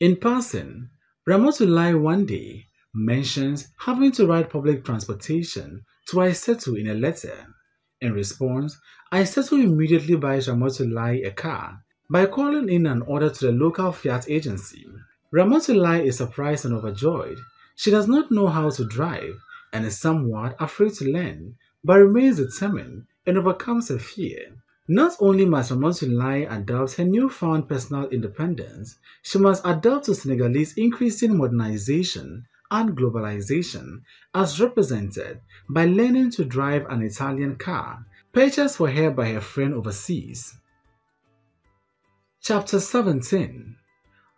In passing, Ramatoulaye one day mentions having to ride public transportation to Aissatou in a letter. In response, Aissatou immediately buys Ramatoulaye a car by calling in an order to the local Fiat agency. Ramatoulaye is surprised and overjoyed. She does not know how to drive and is somewhat afraid to learn, but remains determined and overcomes her fear. Not only must Ramatoulaye adopt her newfound personal independence, she must adapt to Senegalese increasing modernization and globalization as represented by learning to drive an Italian car purchased for her by her friend overseas. Chapter 17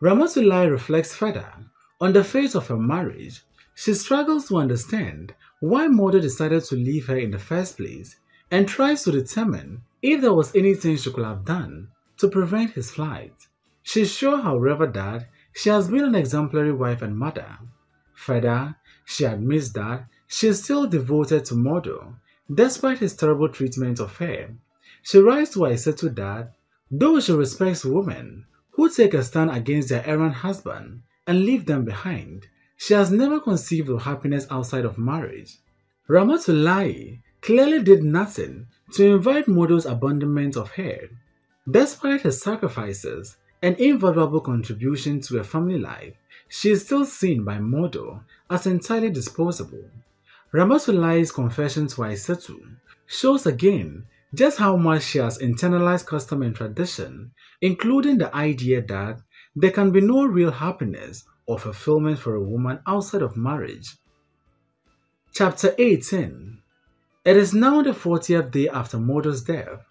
Ramatoulaye reflects further on the fate of her marriage. She struggles to understand why Modou decided to leave her in the first place and tries to determine if there was anything she could have done to prevent his flight. She's sure, however, that she has been an exemplary wife and mother. Further, she admits that she is still devoted to Modou despite his terrible treatment of her. She writes "Why said to Aissatou that though she respects women who take a stand against their errant husband and leave them behind, she has never conceived of happiness outside of marriage. Ramatoulaye clearly did nothing to invite Modou's abandonment of her. Despite her sacrifices and invaluable contribution to her family life, she is still seen by Modou as entirely disposable. Ramatoulaye's confession to Aissatou shows again just how much she has internalized custom and tradition, including the idea that there can be no real happiness or fulfillment for a woman outside of marriage. Chapter 18 It is now the 40th day after Modou's death.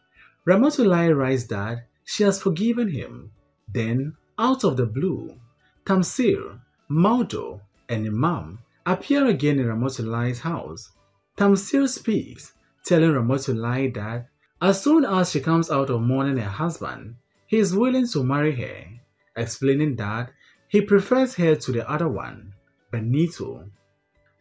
Ramatoulaye writes that she has forgiven him. Then, out of the blue, Tamsir, Mawdo, and Imam appear again in Ramatoulaye's house. Tamsir speaks, telling Ramatoulaye that as soon as she comes out of mourning her husband, he is willing to marry her, explaining that he prefers her to the other one, Binetou.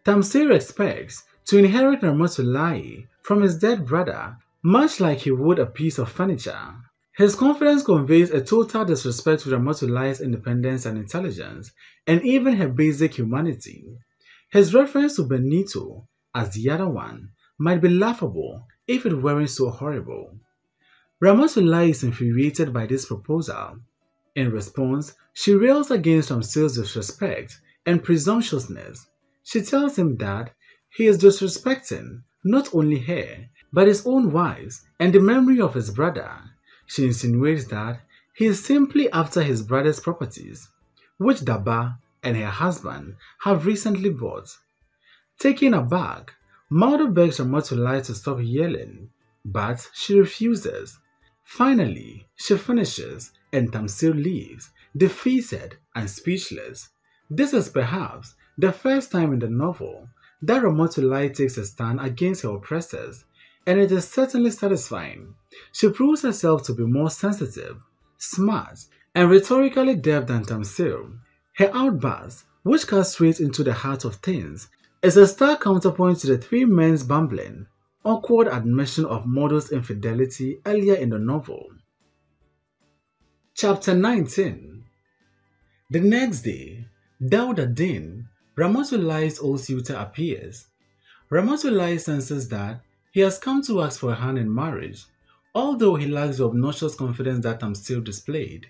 Tamsir expects to inherit Ramatoulaye from his dead brother, much like he would a piece of furniture. His confidence conveys a total disrespect to Ramatoulaye's independence and intelligence, and even her basic humanity. His reference to Binetou as the other one might be laughable if it weren't so horrible. Ramatoulaye is infuriated by this proposal. In response, she rails against Ramsey's disrespect and presumptuousness. She tells him that he is disrespecting not only her, but his own wives and the memory of his brother. She insinuates that he is simply after his brother's properties, which Daba and her husband have recently bought. Taken aback, Mawdo begs Ramatoulaye to stop yelling, but she refuses. Finally, she finishes and Tamsir leaves, defeated and speechless. This is perhaps the first time in the novel that Ramatoulaye takes a stand against her oppressors and it is certainly satisfying. She proves herself to be more sensitive, smart, and rhetorically deft than Tamsir. Her outburst, which cuts straight into the heart of things, is a stark counterpoint to the three men's bumbling, awkward admission of Modou's infidelity earlier in the novel. Chapter 19 The next day, Daouda Dieng, Ramatoulaye's old suitor, appears. Ramatoulaye senses that he has come to ask for a hand in marriage, although he lacks the obnoxious confidence that Am still displayed.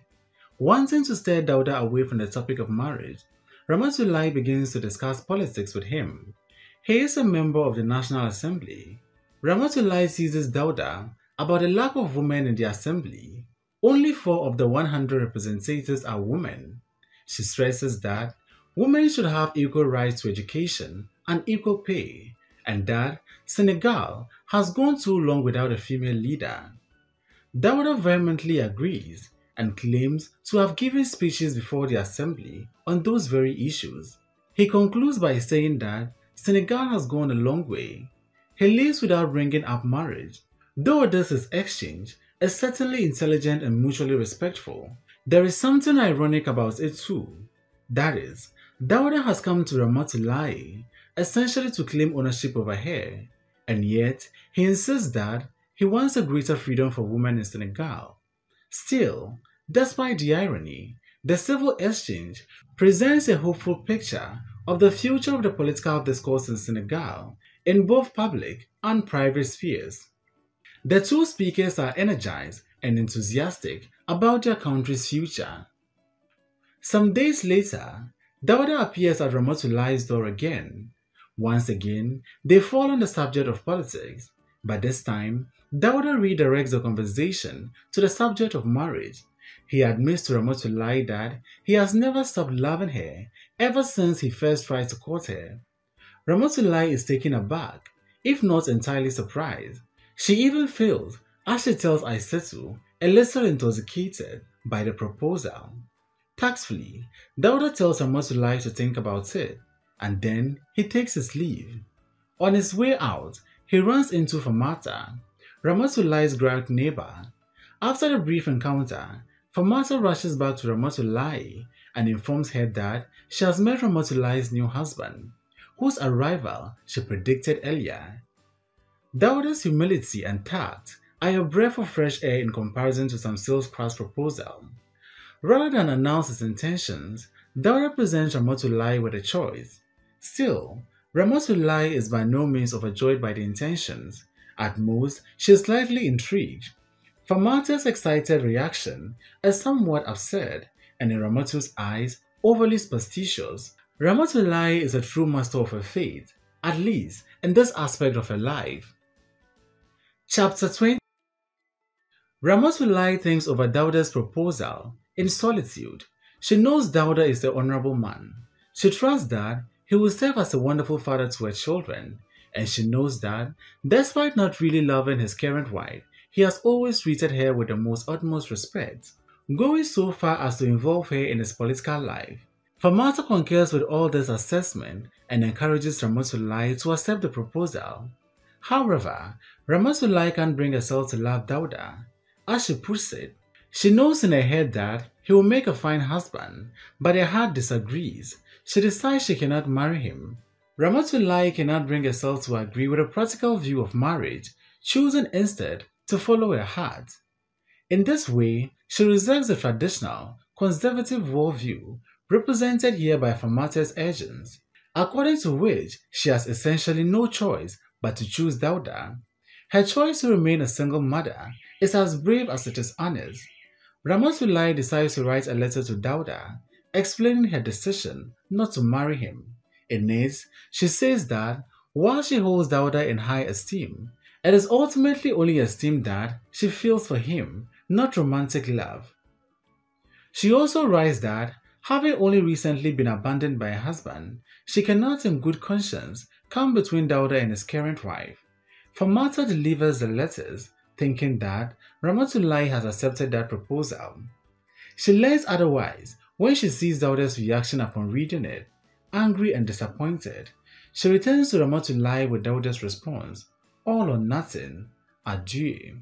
Wanting to steer Daouda away from the topic of marriage, Ramatoulaye begins to discuss politics with him. He is a member of the National Assembly. Ramatoulaye seizes Daouda about the lack of women in the assembly. Only four of the 100 representatives are women. She stresses that women should have equal rights to education and equal pay, and that Senegal has gone too long without a female leader. Daouda vehemently agrees and claims to have given speeches before the assembly on those very issues. He concludes by saying that Senegal has gone a long way. He leaves without bringing up marriage. Though this is exchange is certainly intelligent and mutually respectful, there is something ironic about it too. That is, Daouda has come to Ramatoulaye essentially to claim ownership over her, and yet he insists that he wants a greater freedom for women in Senegal. Still, despite the irony, the civil exchange presents a hopeful picture of the future of the political discourse in Senegal in both public and private spheres. The two speakers are energized and enthusiastic about their country's future. Some days later, Daouda appears at Ramatoulaye's door again. Once again, they fall on the subject of politics, but this time, Daouda redirects the conversation to the subject of marriage. He admits to Ramatoulaye that he has never stopped loving her ever since he first tried to court her. Ramatoulaye is taken aback, if not entirely surprised. She even feels, as she tells Aissatou, a little intoxicated by the proposal. Tactfully, Daouda tells Ramatoulaye to think about it, and then he takes his leave. On his way out, he runs into Farmata, Ramatoulaye's great neighbor. After the brief encounter, Farmata rushes back to Ramatoulaye and informs her that she has met Ramatoulaye's new husband, whose arrival she predicted earlier. Daouda's humility and tact are a breath of fresh air in comparison to Tamsir's proposal. Rather than announce his intentions, Daouda presents Ramatoulaye with a choice. Still, Ramatoulaye is by no means overjoyed by the intentions. At most, she is slightly intrigued. Farmata's excited reaction is somewhat absurd and in Ramatu's eyes, overly superstitious. Ramatoulaye is a true master of her faith, at least in this aspect of her life. Chapter 20 Ramatoulaye thinks over Daouda's proposal in solitude. She knows Daouda is the honorable man. She trusts that he will serve as a wonderful father to her children, and she knows that, despite not really loving his current wife, he has always treated her with the most utmost respect, going so far as to involve her in his political life. Farmata concurs with all this assessment and encourages Ramatoulaye to accept the proposal. However, Ramatoulaye can't bring herself to love Daouda. As she puts it, she knows in her head that he will make a fine husband, but her heart disagrees. She decides she cannot marry him. Ramatoulaye cannot bring herself to agree with a practical view of marriage, choosing instead to follow her heart. In this way, she rejects the traditional, conservative worldview represented here by Farmata's agents, according to which she has essentially no choice but to choose Daouda. Her choice to remain a single mother is as brave as it is honest. Ramatoulaye decides to write a letter to Daouda, explaining her decision not to marry him. In it, she says that while she holds Daouda in high esteem, it is ultimately only esteem that she feels for him not romantic love. She also writes that, having only recently been abandoned by her husband, she cannot in good conscience come between Daouda and his current wife. Farmata delivers the letters, thinking that Ramatoulaye has accepted that proposal. She learns otherwise when she sees Daouda's reaction upon reading it, angry and disappointed. She returns to Ramatoulaye with Daouda's response, all or nothing, adieu.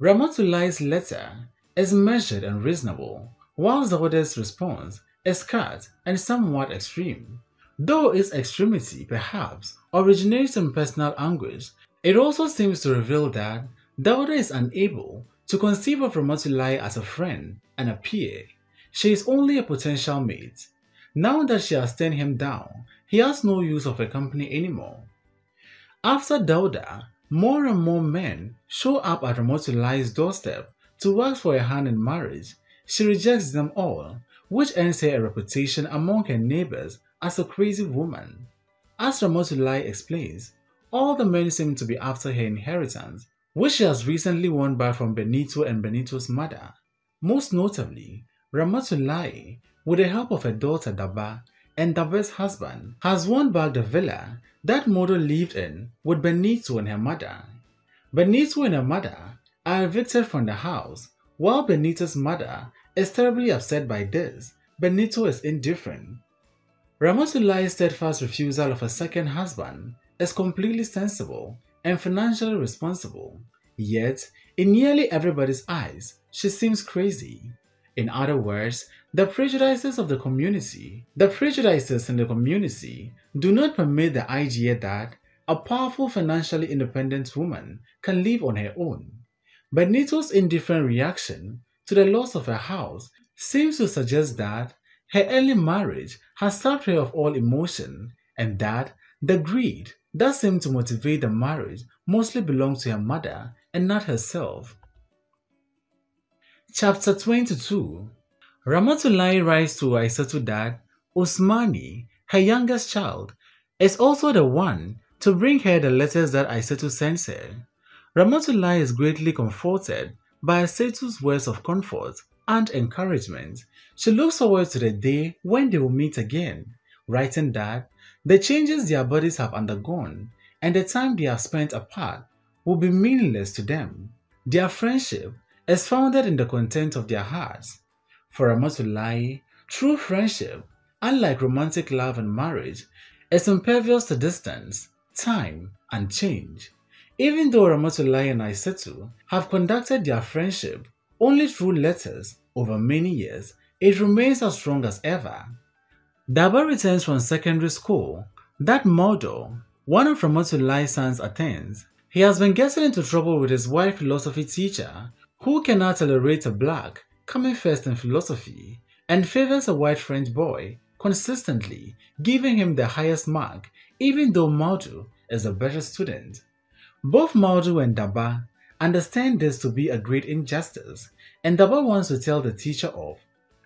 Ramatoulaye's letter is measured and reasonable, while Zawada's response is curt and somewhat extreme. Though its extremity, perhaps, originates in personal anguish, it also seems to reveal that Daouda is unable to conceive of Ramatoulaye as a friend and a peer. She is only a potential mate. Now that she has turned him down, he has no use of her company anymore. After Daouda, more and more men show up at Ramatoulaye's doorstep to ask for a hand in marriage. She rejects them all, which earns her a reputation among her neighbors as a crazy woman. As Ramatoulaye explains, all the men seem to be after her inheritance, which she has recently won back from Binetou and Binetou's mother. Most notably, Ramatoulaye, with the help of her daughter Daba and Daba's husband, has won back the villa that Modou lived in with Binetou and her mother. Binetou and her mother are evicted from the house, while Binetou's mother is terribly upset by this. Binetou is indifferent. Ramatoulaye's steadfast refusal of a second husband is completely sensible and financially responsible. Yet, in nearly everybody's eyes, she seems crazy. In other words, the prejudices of the community, the prejudices in the community do not permit the idea that a powerful financially independent woman can live on her own. But Binetou's indifferent reaction to the loss of her house seems to suggest that her early marriage has stopped her of all emotion and that the greed that seemed to motivate the marriage mostly belonged to her mother and not herself. Chapter 22 Ramatoulaye writes to Aissatou that Ousmane, her youngest child, is also the one to bring her the letters that Aissatou sends her. Ramatoulaye is greatly comforted by Aissatou's words of comfort and encouragement. She looks forward to the day when they will meet again, writing that the changes their bodies have undergone and the time they have spent apart will be meaningless to them. Their friendship is founded in the content of their hearts. For Ramatoulaye, true friendship, unlike romantic love and marriage, is impervious to distance, time, and change. Even though Ramatoulaye and Aissatou have conducted their friendship only through letters over many years, it remains as strong as ever. Daba returns from secondary school. That model, one of Ramatoulaye's sons attends. He has been getting into trouble with his white philosophy teacher, who cannot tolerate a black coming first in philosophy and favors a white French boy consistently giving him the highest mark even though Mawdo is a better student. Both Mawdo and Daba understand this to be a great injustice and Daba wants to tell the teacher off,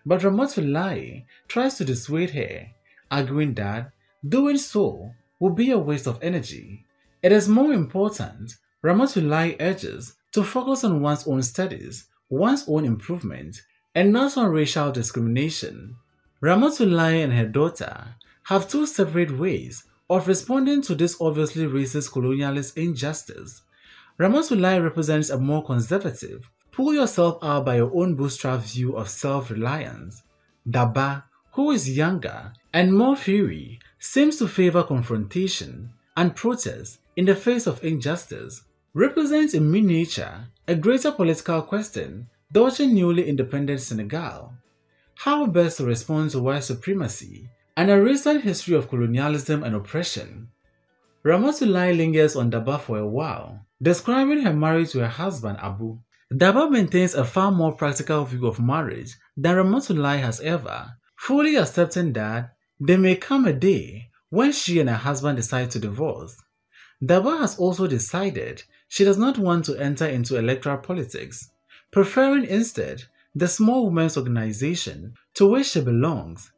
but Ramatoulaye tries to dissuade her, arguing that doing so would be a waste of energy. It is more important, Ramatoulaye urges, to focus on one's own studies, one's own improvement, and not on racial discrimination. Ramatoulaye and her daughter have two separate ways of responding to this obviously racist colonialist injustice. Ramatoulaye represents a more conservative, pull yourself out by your own bootstrap view of self-reliance. Daba, who is younger and more fiery, seems to favor confrontation and protest in the face of injustice, represents in miniature a greater political question dodging newly independent Senegal. How best to respond to white supremacy and a recent history of colonialism and oppression. Ramatoulaye lingers on Daba for a while, describing her marriage to her husband Abou. Daba maintains a far more practical view of marriage than Ramatoulaye has ever, fully accepting that there may come a day when she and her husband decide to divorce. Daba has also decided she does not want to enter into electoral politics, preferring instead the small women's organization to which she belongs.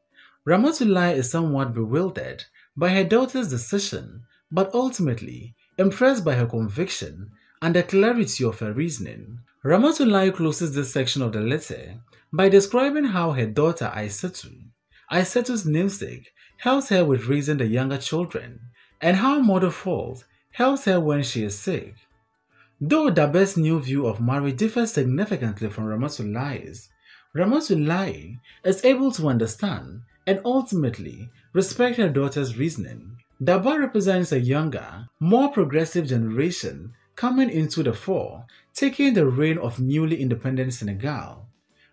Ramatoulaye is somewhat bewildered by her daughter's decision, but ultimately impressed by her conviction and the clarity of her reasoning. Ramatoulaye closes this section of the letter by describing how her daughter Aissatou, Aissatou's namesake, helps her with raising the younger children, and how Mother Falls helps her when she is sick. Though Daba's new view of marriage differs significantly from Ramatoulaye's, Ramatoulaye is able to understand and ultimately respect her daughter's reasoning. Daba represents a younger, more progressive generation coming into the fore, taking the reign of newly independent Senegal.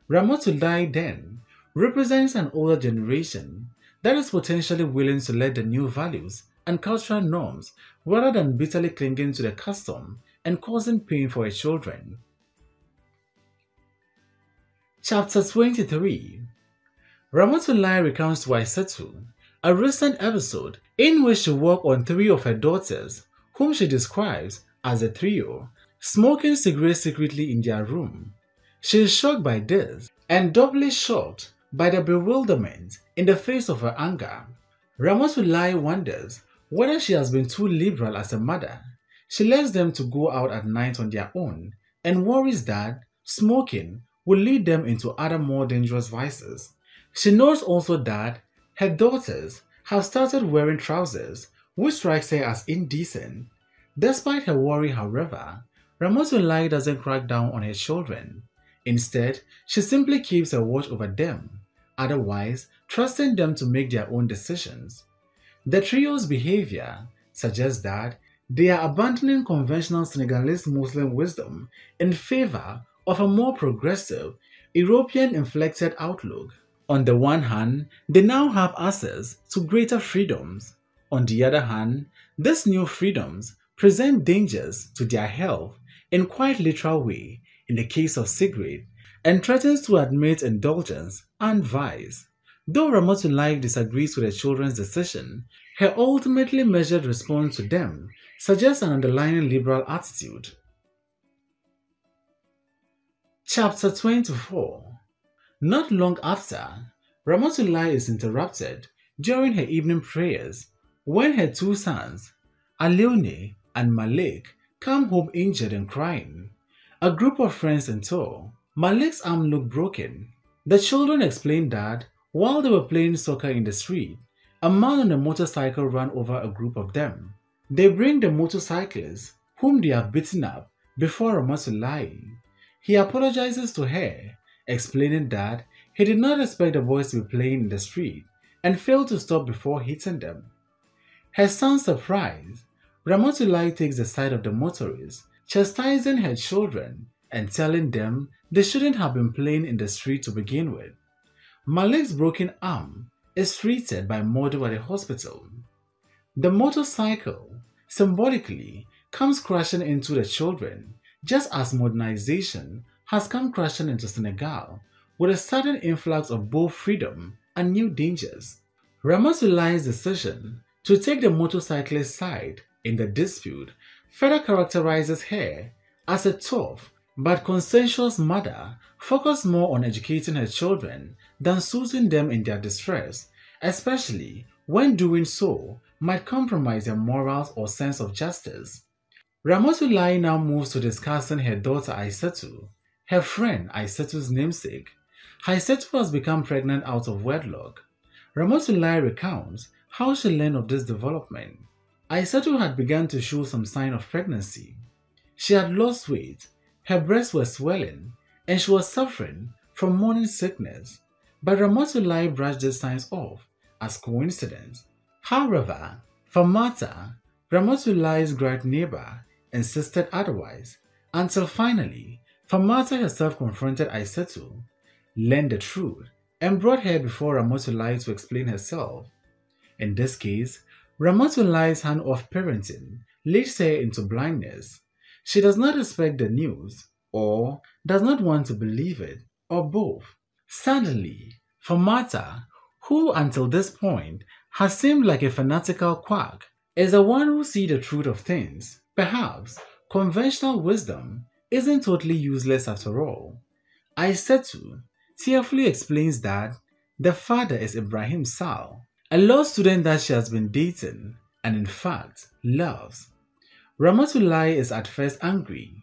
Ramatoulaye then represents an older generation that is potentially willing to let the new values and cultural norms rather than bitterly clinging to the custom and causing pain for its children. Chapter 23 Ramatoulaye recounts to Aissatou a recent episode in which she woke on three of her daughters, whom she describes as a trio, smoking cigarettes secretly in their room. She is shocked by this and doubly shocked by the bewilderment in the face of her anger. Ramatoulaye wonders whether she has been too liberal as a mother she lets them to go out at night on their own and worries that smoking will lead them into other more dangerous vices. She knows also that her daughters have started wearing trousers, which strikes her as indecent. Despite her worry, however, Ramatoulaye doesn't crack down on her children. Instead, she simply keeps a watch over them, otherwise trusting them to make their own decisions. The trio's behavior suggests that they are abandoning conventional Senegalese Muslim wisdom in favor of a more progressive, European inflected outlook. On the one hand, they now have access to greater freedoms. On the other hand, these new freedoms present dangers to their health in quite literal way in the case of cigarette and threatens to admit indulgence and vice. Though Ramatoulaye disagrees with the children's decision, her ultimately measured response to them suggests an underlying liberal attitude. Chapter 24 Not long after, Ramatoulaye is interrupted during her evening prayers when her two sons, Alioune and Malik, come home injured and crying. A group of friends in tow. Malik's arm looked broken. The children explained that while they were playing soccer in the street, a man on a motorcycle ran over a group of them. They bring the motorcyclist, whom they have beaten up, before Ramatoulaye. He apologizes to her, explaining that he did not expect the boys to be playing in the street and failed to stop before hitting them. Her son's surprise, Ramatoulaye takes the side of the motorist, chastising her children and telling them they shouldn't have been playing in the street to begin with. Malik's broken arm is treated by Mawdo at the hospital. The motorcycle, symbolically, comes crashing into the children, just as modernization has come crashing into Senegal with a sudden influx of both freedom and new dangers. Ramatoulaye's decision to take the motorcyclist's side in the dispute further characterizes her as a tough but conscientious mother focused more on educating her children than soothing them in their distress, especially when doing so might compromise their morals or sense of justice. Ramatoulaye now moves to discussing her daughter Aissatou, her friend Aissatou's namesake. Aissatou has become pregnant out of wedlock. Ramatoulaye recounts how she learned of this development. Aissatou had begun to show some sign of pregnancy. She had lost weight, her breasts were swelling, and she was suffering from morning sickness. But Ramatoulaye brushed these signs off as coincidence. However, for Martha, Ramatoulaye's great neighbor insisted otherwise, until finally, Farmata herself confronted Aissatou, learned the truth, and brought her before Ramatoulaye to explain herself. In this case, Ramatoulaye's hand of parenting leads her into blindness. She does not expect the news, or does not want to believe it, or both. Suddenly, Farmata, who until this point has seemed like a fanatical quack, is the one who sees the truth of things. Perhaps conventional wisdom isn't totally useless after all. Aissatou tearfully explains that the father is Ibrahim Sall, a law student that she has been dating and in fact loves. Ramatoulaye is at first angry.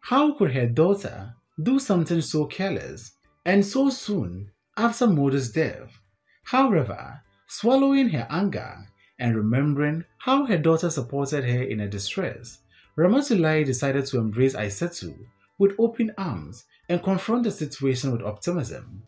How could her daughter do something so careless and so soon after Modou's death? However, swallowing her anger and remembering how her daughter supported her in her distress, Ramatoulaye decided to embrace Aissatou with open arms and confront the situation with optimism.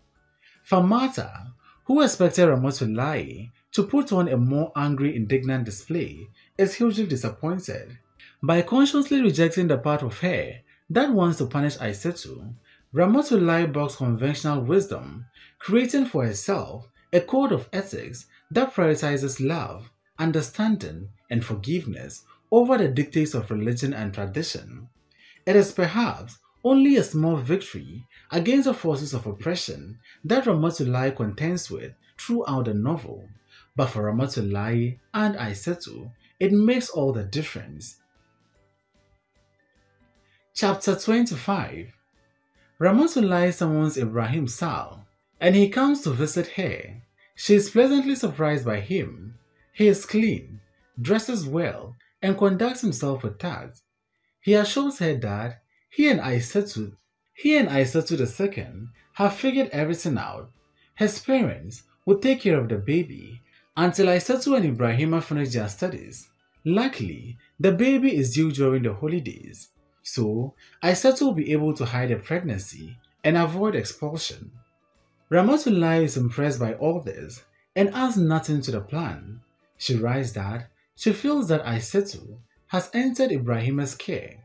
Farmata, who expected Ramatoulaye to put on a more angry, indignant display, is hugely disappointed. By consciously rejecting the part of her that wants to punish Aissatou, Ramatoulaye box conventional wisdom, creating for herself a code of ethics that prioritizes love, understanding, and forgiveness over the dictates of religion and tradition. It is perhaps only a small victory against the forces of oppression that Ramatoulaye contends with throughout the novel, but for Ramatoulaye and Aissatou, it makes all the difference. Chapter 25 Ramatoulaye summons Ibrahim Sall, and he comes to visit her. She is pleasantly surprised by him. He is clean, dresses well, and conducts himself with tact. He assures her that he and Aissatou, he and Aissatou II have figured everything out. His parents would take care of the baby until Aissatou and Ibrahima finish their studies. Luckily, the baby is due during the holidays, so Aissatou will be able to hide the pregnancy and avoid expulsion. Ramatoulaye is impressed by all this and adds nothing to the plan. She writes that she feels that Aissatou has entered Ibrahima's care.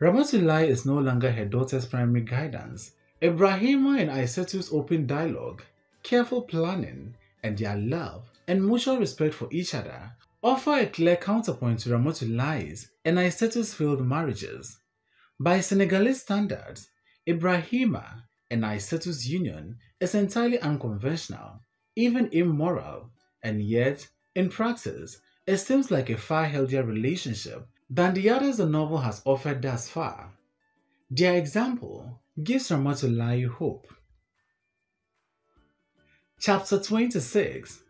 Ramatoulaye is no longer her daughter's primary guidance. Ibrahima and Aissatou's open dialogue, careful planning, and their love and mutual respect for each other offer a clear counterpoint to Ramatoulaye's and Aissatou's failed marriages. By Senegalese standards, Ibrahima and Aissatou's union is entirely unconventional. even immoral, and yet, in practice, it seems like a far healthier relationship than the others the novel has offered thus far. Their example gives Ramatoulaye hope. Chapter 26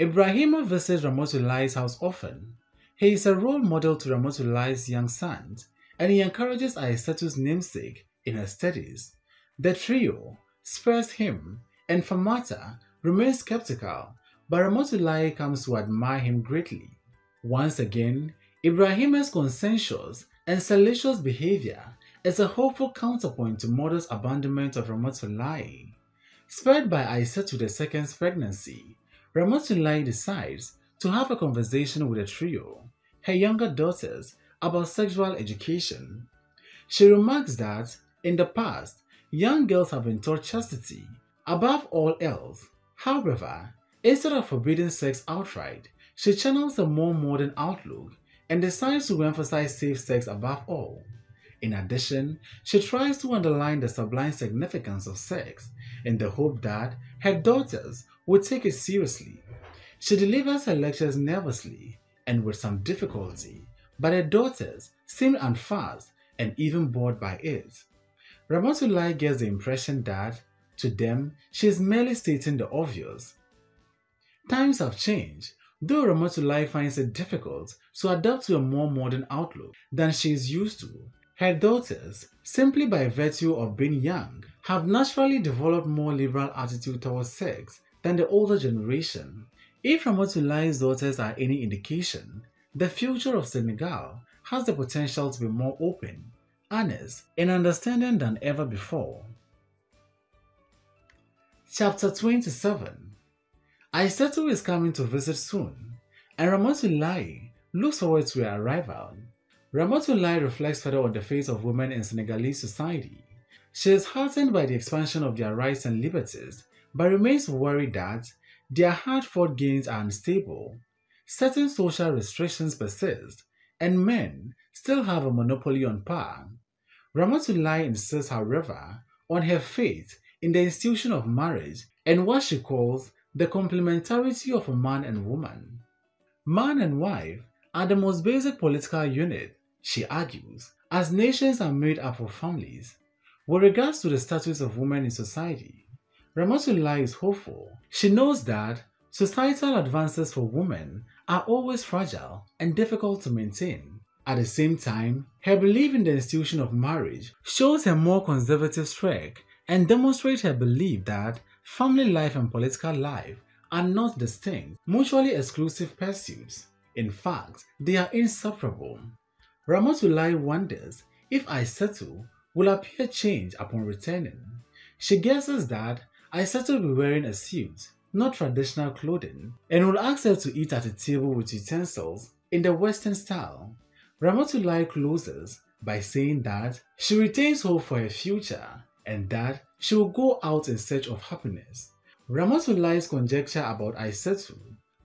Ibrahima visits Ramatoulaye's house often. He is a role model to Ramatoulaye's young sons, and he encourages Aissatou's namesake in her studies. The trio spares him, and Farmata remains skeptical, but Ramatoulaye comes to admire him greatly. Once again, Ibrahim's conscientious and salacious behavior is a hopeful counterpoint to Modou's abandonment of Ramatoulaye. Spurred by Aissatou II's pregnancy, Ramatoulaye decides to have a conversation with the trio, her younger daughters, about sexual education. She remarks that, in the past, young girls have been taught chastity above all else. However, instead of forbidding sex outright, she channels a more modern outlook and decides to emphasize safe sex above all. In addition, she tries to underline the sublime significance of sex in the hope that her daughters would take it seriously. She delivers her lectures nervously and with some difficulty, but her daughters seem unfazed and even bored by it. Ramatoulaye gets the impression that, to them, she is merely stating the obvious. Times have changed, though Ramatoulaye finds it difficult to adapt to a more modern outlook than she is used to her daughters, simply by virtue of being young, have naturally developed more liberal attitude towards sex than the older generation. If Ramatoulaye's daughters are any indication, the future of Senegal has the potential to be more open, honest, and understanding than ever before. Chapter 27 Aissatou is coming to visit soon, and Ramatoulaye looks forward to her arrival. Ramatoulaye reflects further on the fate of women in Senegalese society. She is heartened by the expansion of their rights and liberties, but remains worried that their hard-fought gains are unstable, certain social restrictions persist, and men still have a monopoly on power. Ramatoulaye insists, however, on her faith in the institution of marriage and what she calls the complementarity of a man and woman. Man and wife are the most basic political unit she argues, as nations are made up of families. With regards to the status of women in society, Ramatoulaye is hopeful. She knows that societal advances for women are always fragile and difficult to maintain. At the same time, her belief in the institution of marriage shows her more conservative streak and demonstrates her belief that family life and political life are not distinct, mutually exclusive pursuits. In fact, they are inseparable. Ramatoulaye wonders if Aissatou will appear changed upon returning. She guesses that Aissatou will be wearing a suit, not traditional clothing, and will ask her to eat at a table with utensils in the Western style. Ramatoulaye closes by saying that she retains hope for her future and that she will go out in search of happiness. Ramatoulaye's conjecture about Aissatou,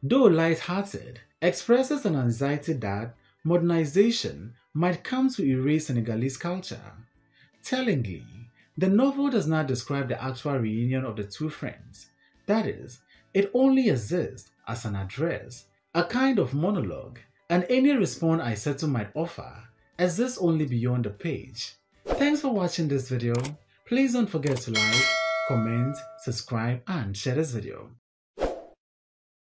though light-hearted, expresses an anxiety that modernization might come to erase Senegalese culture. Tellingly, the novel does not describe the actual reunion of the two friends. That is, it only exists as an address, a kind of monologue, and any response Aissatou might offer exists only beyond the page. Thanks for watching this video. Please don't forget to like, comment, subscribe, and share this video.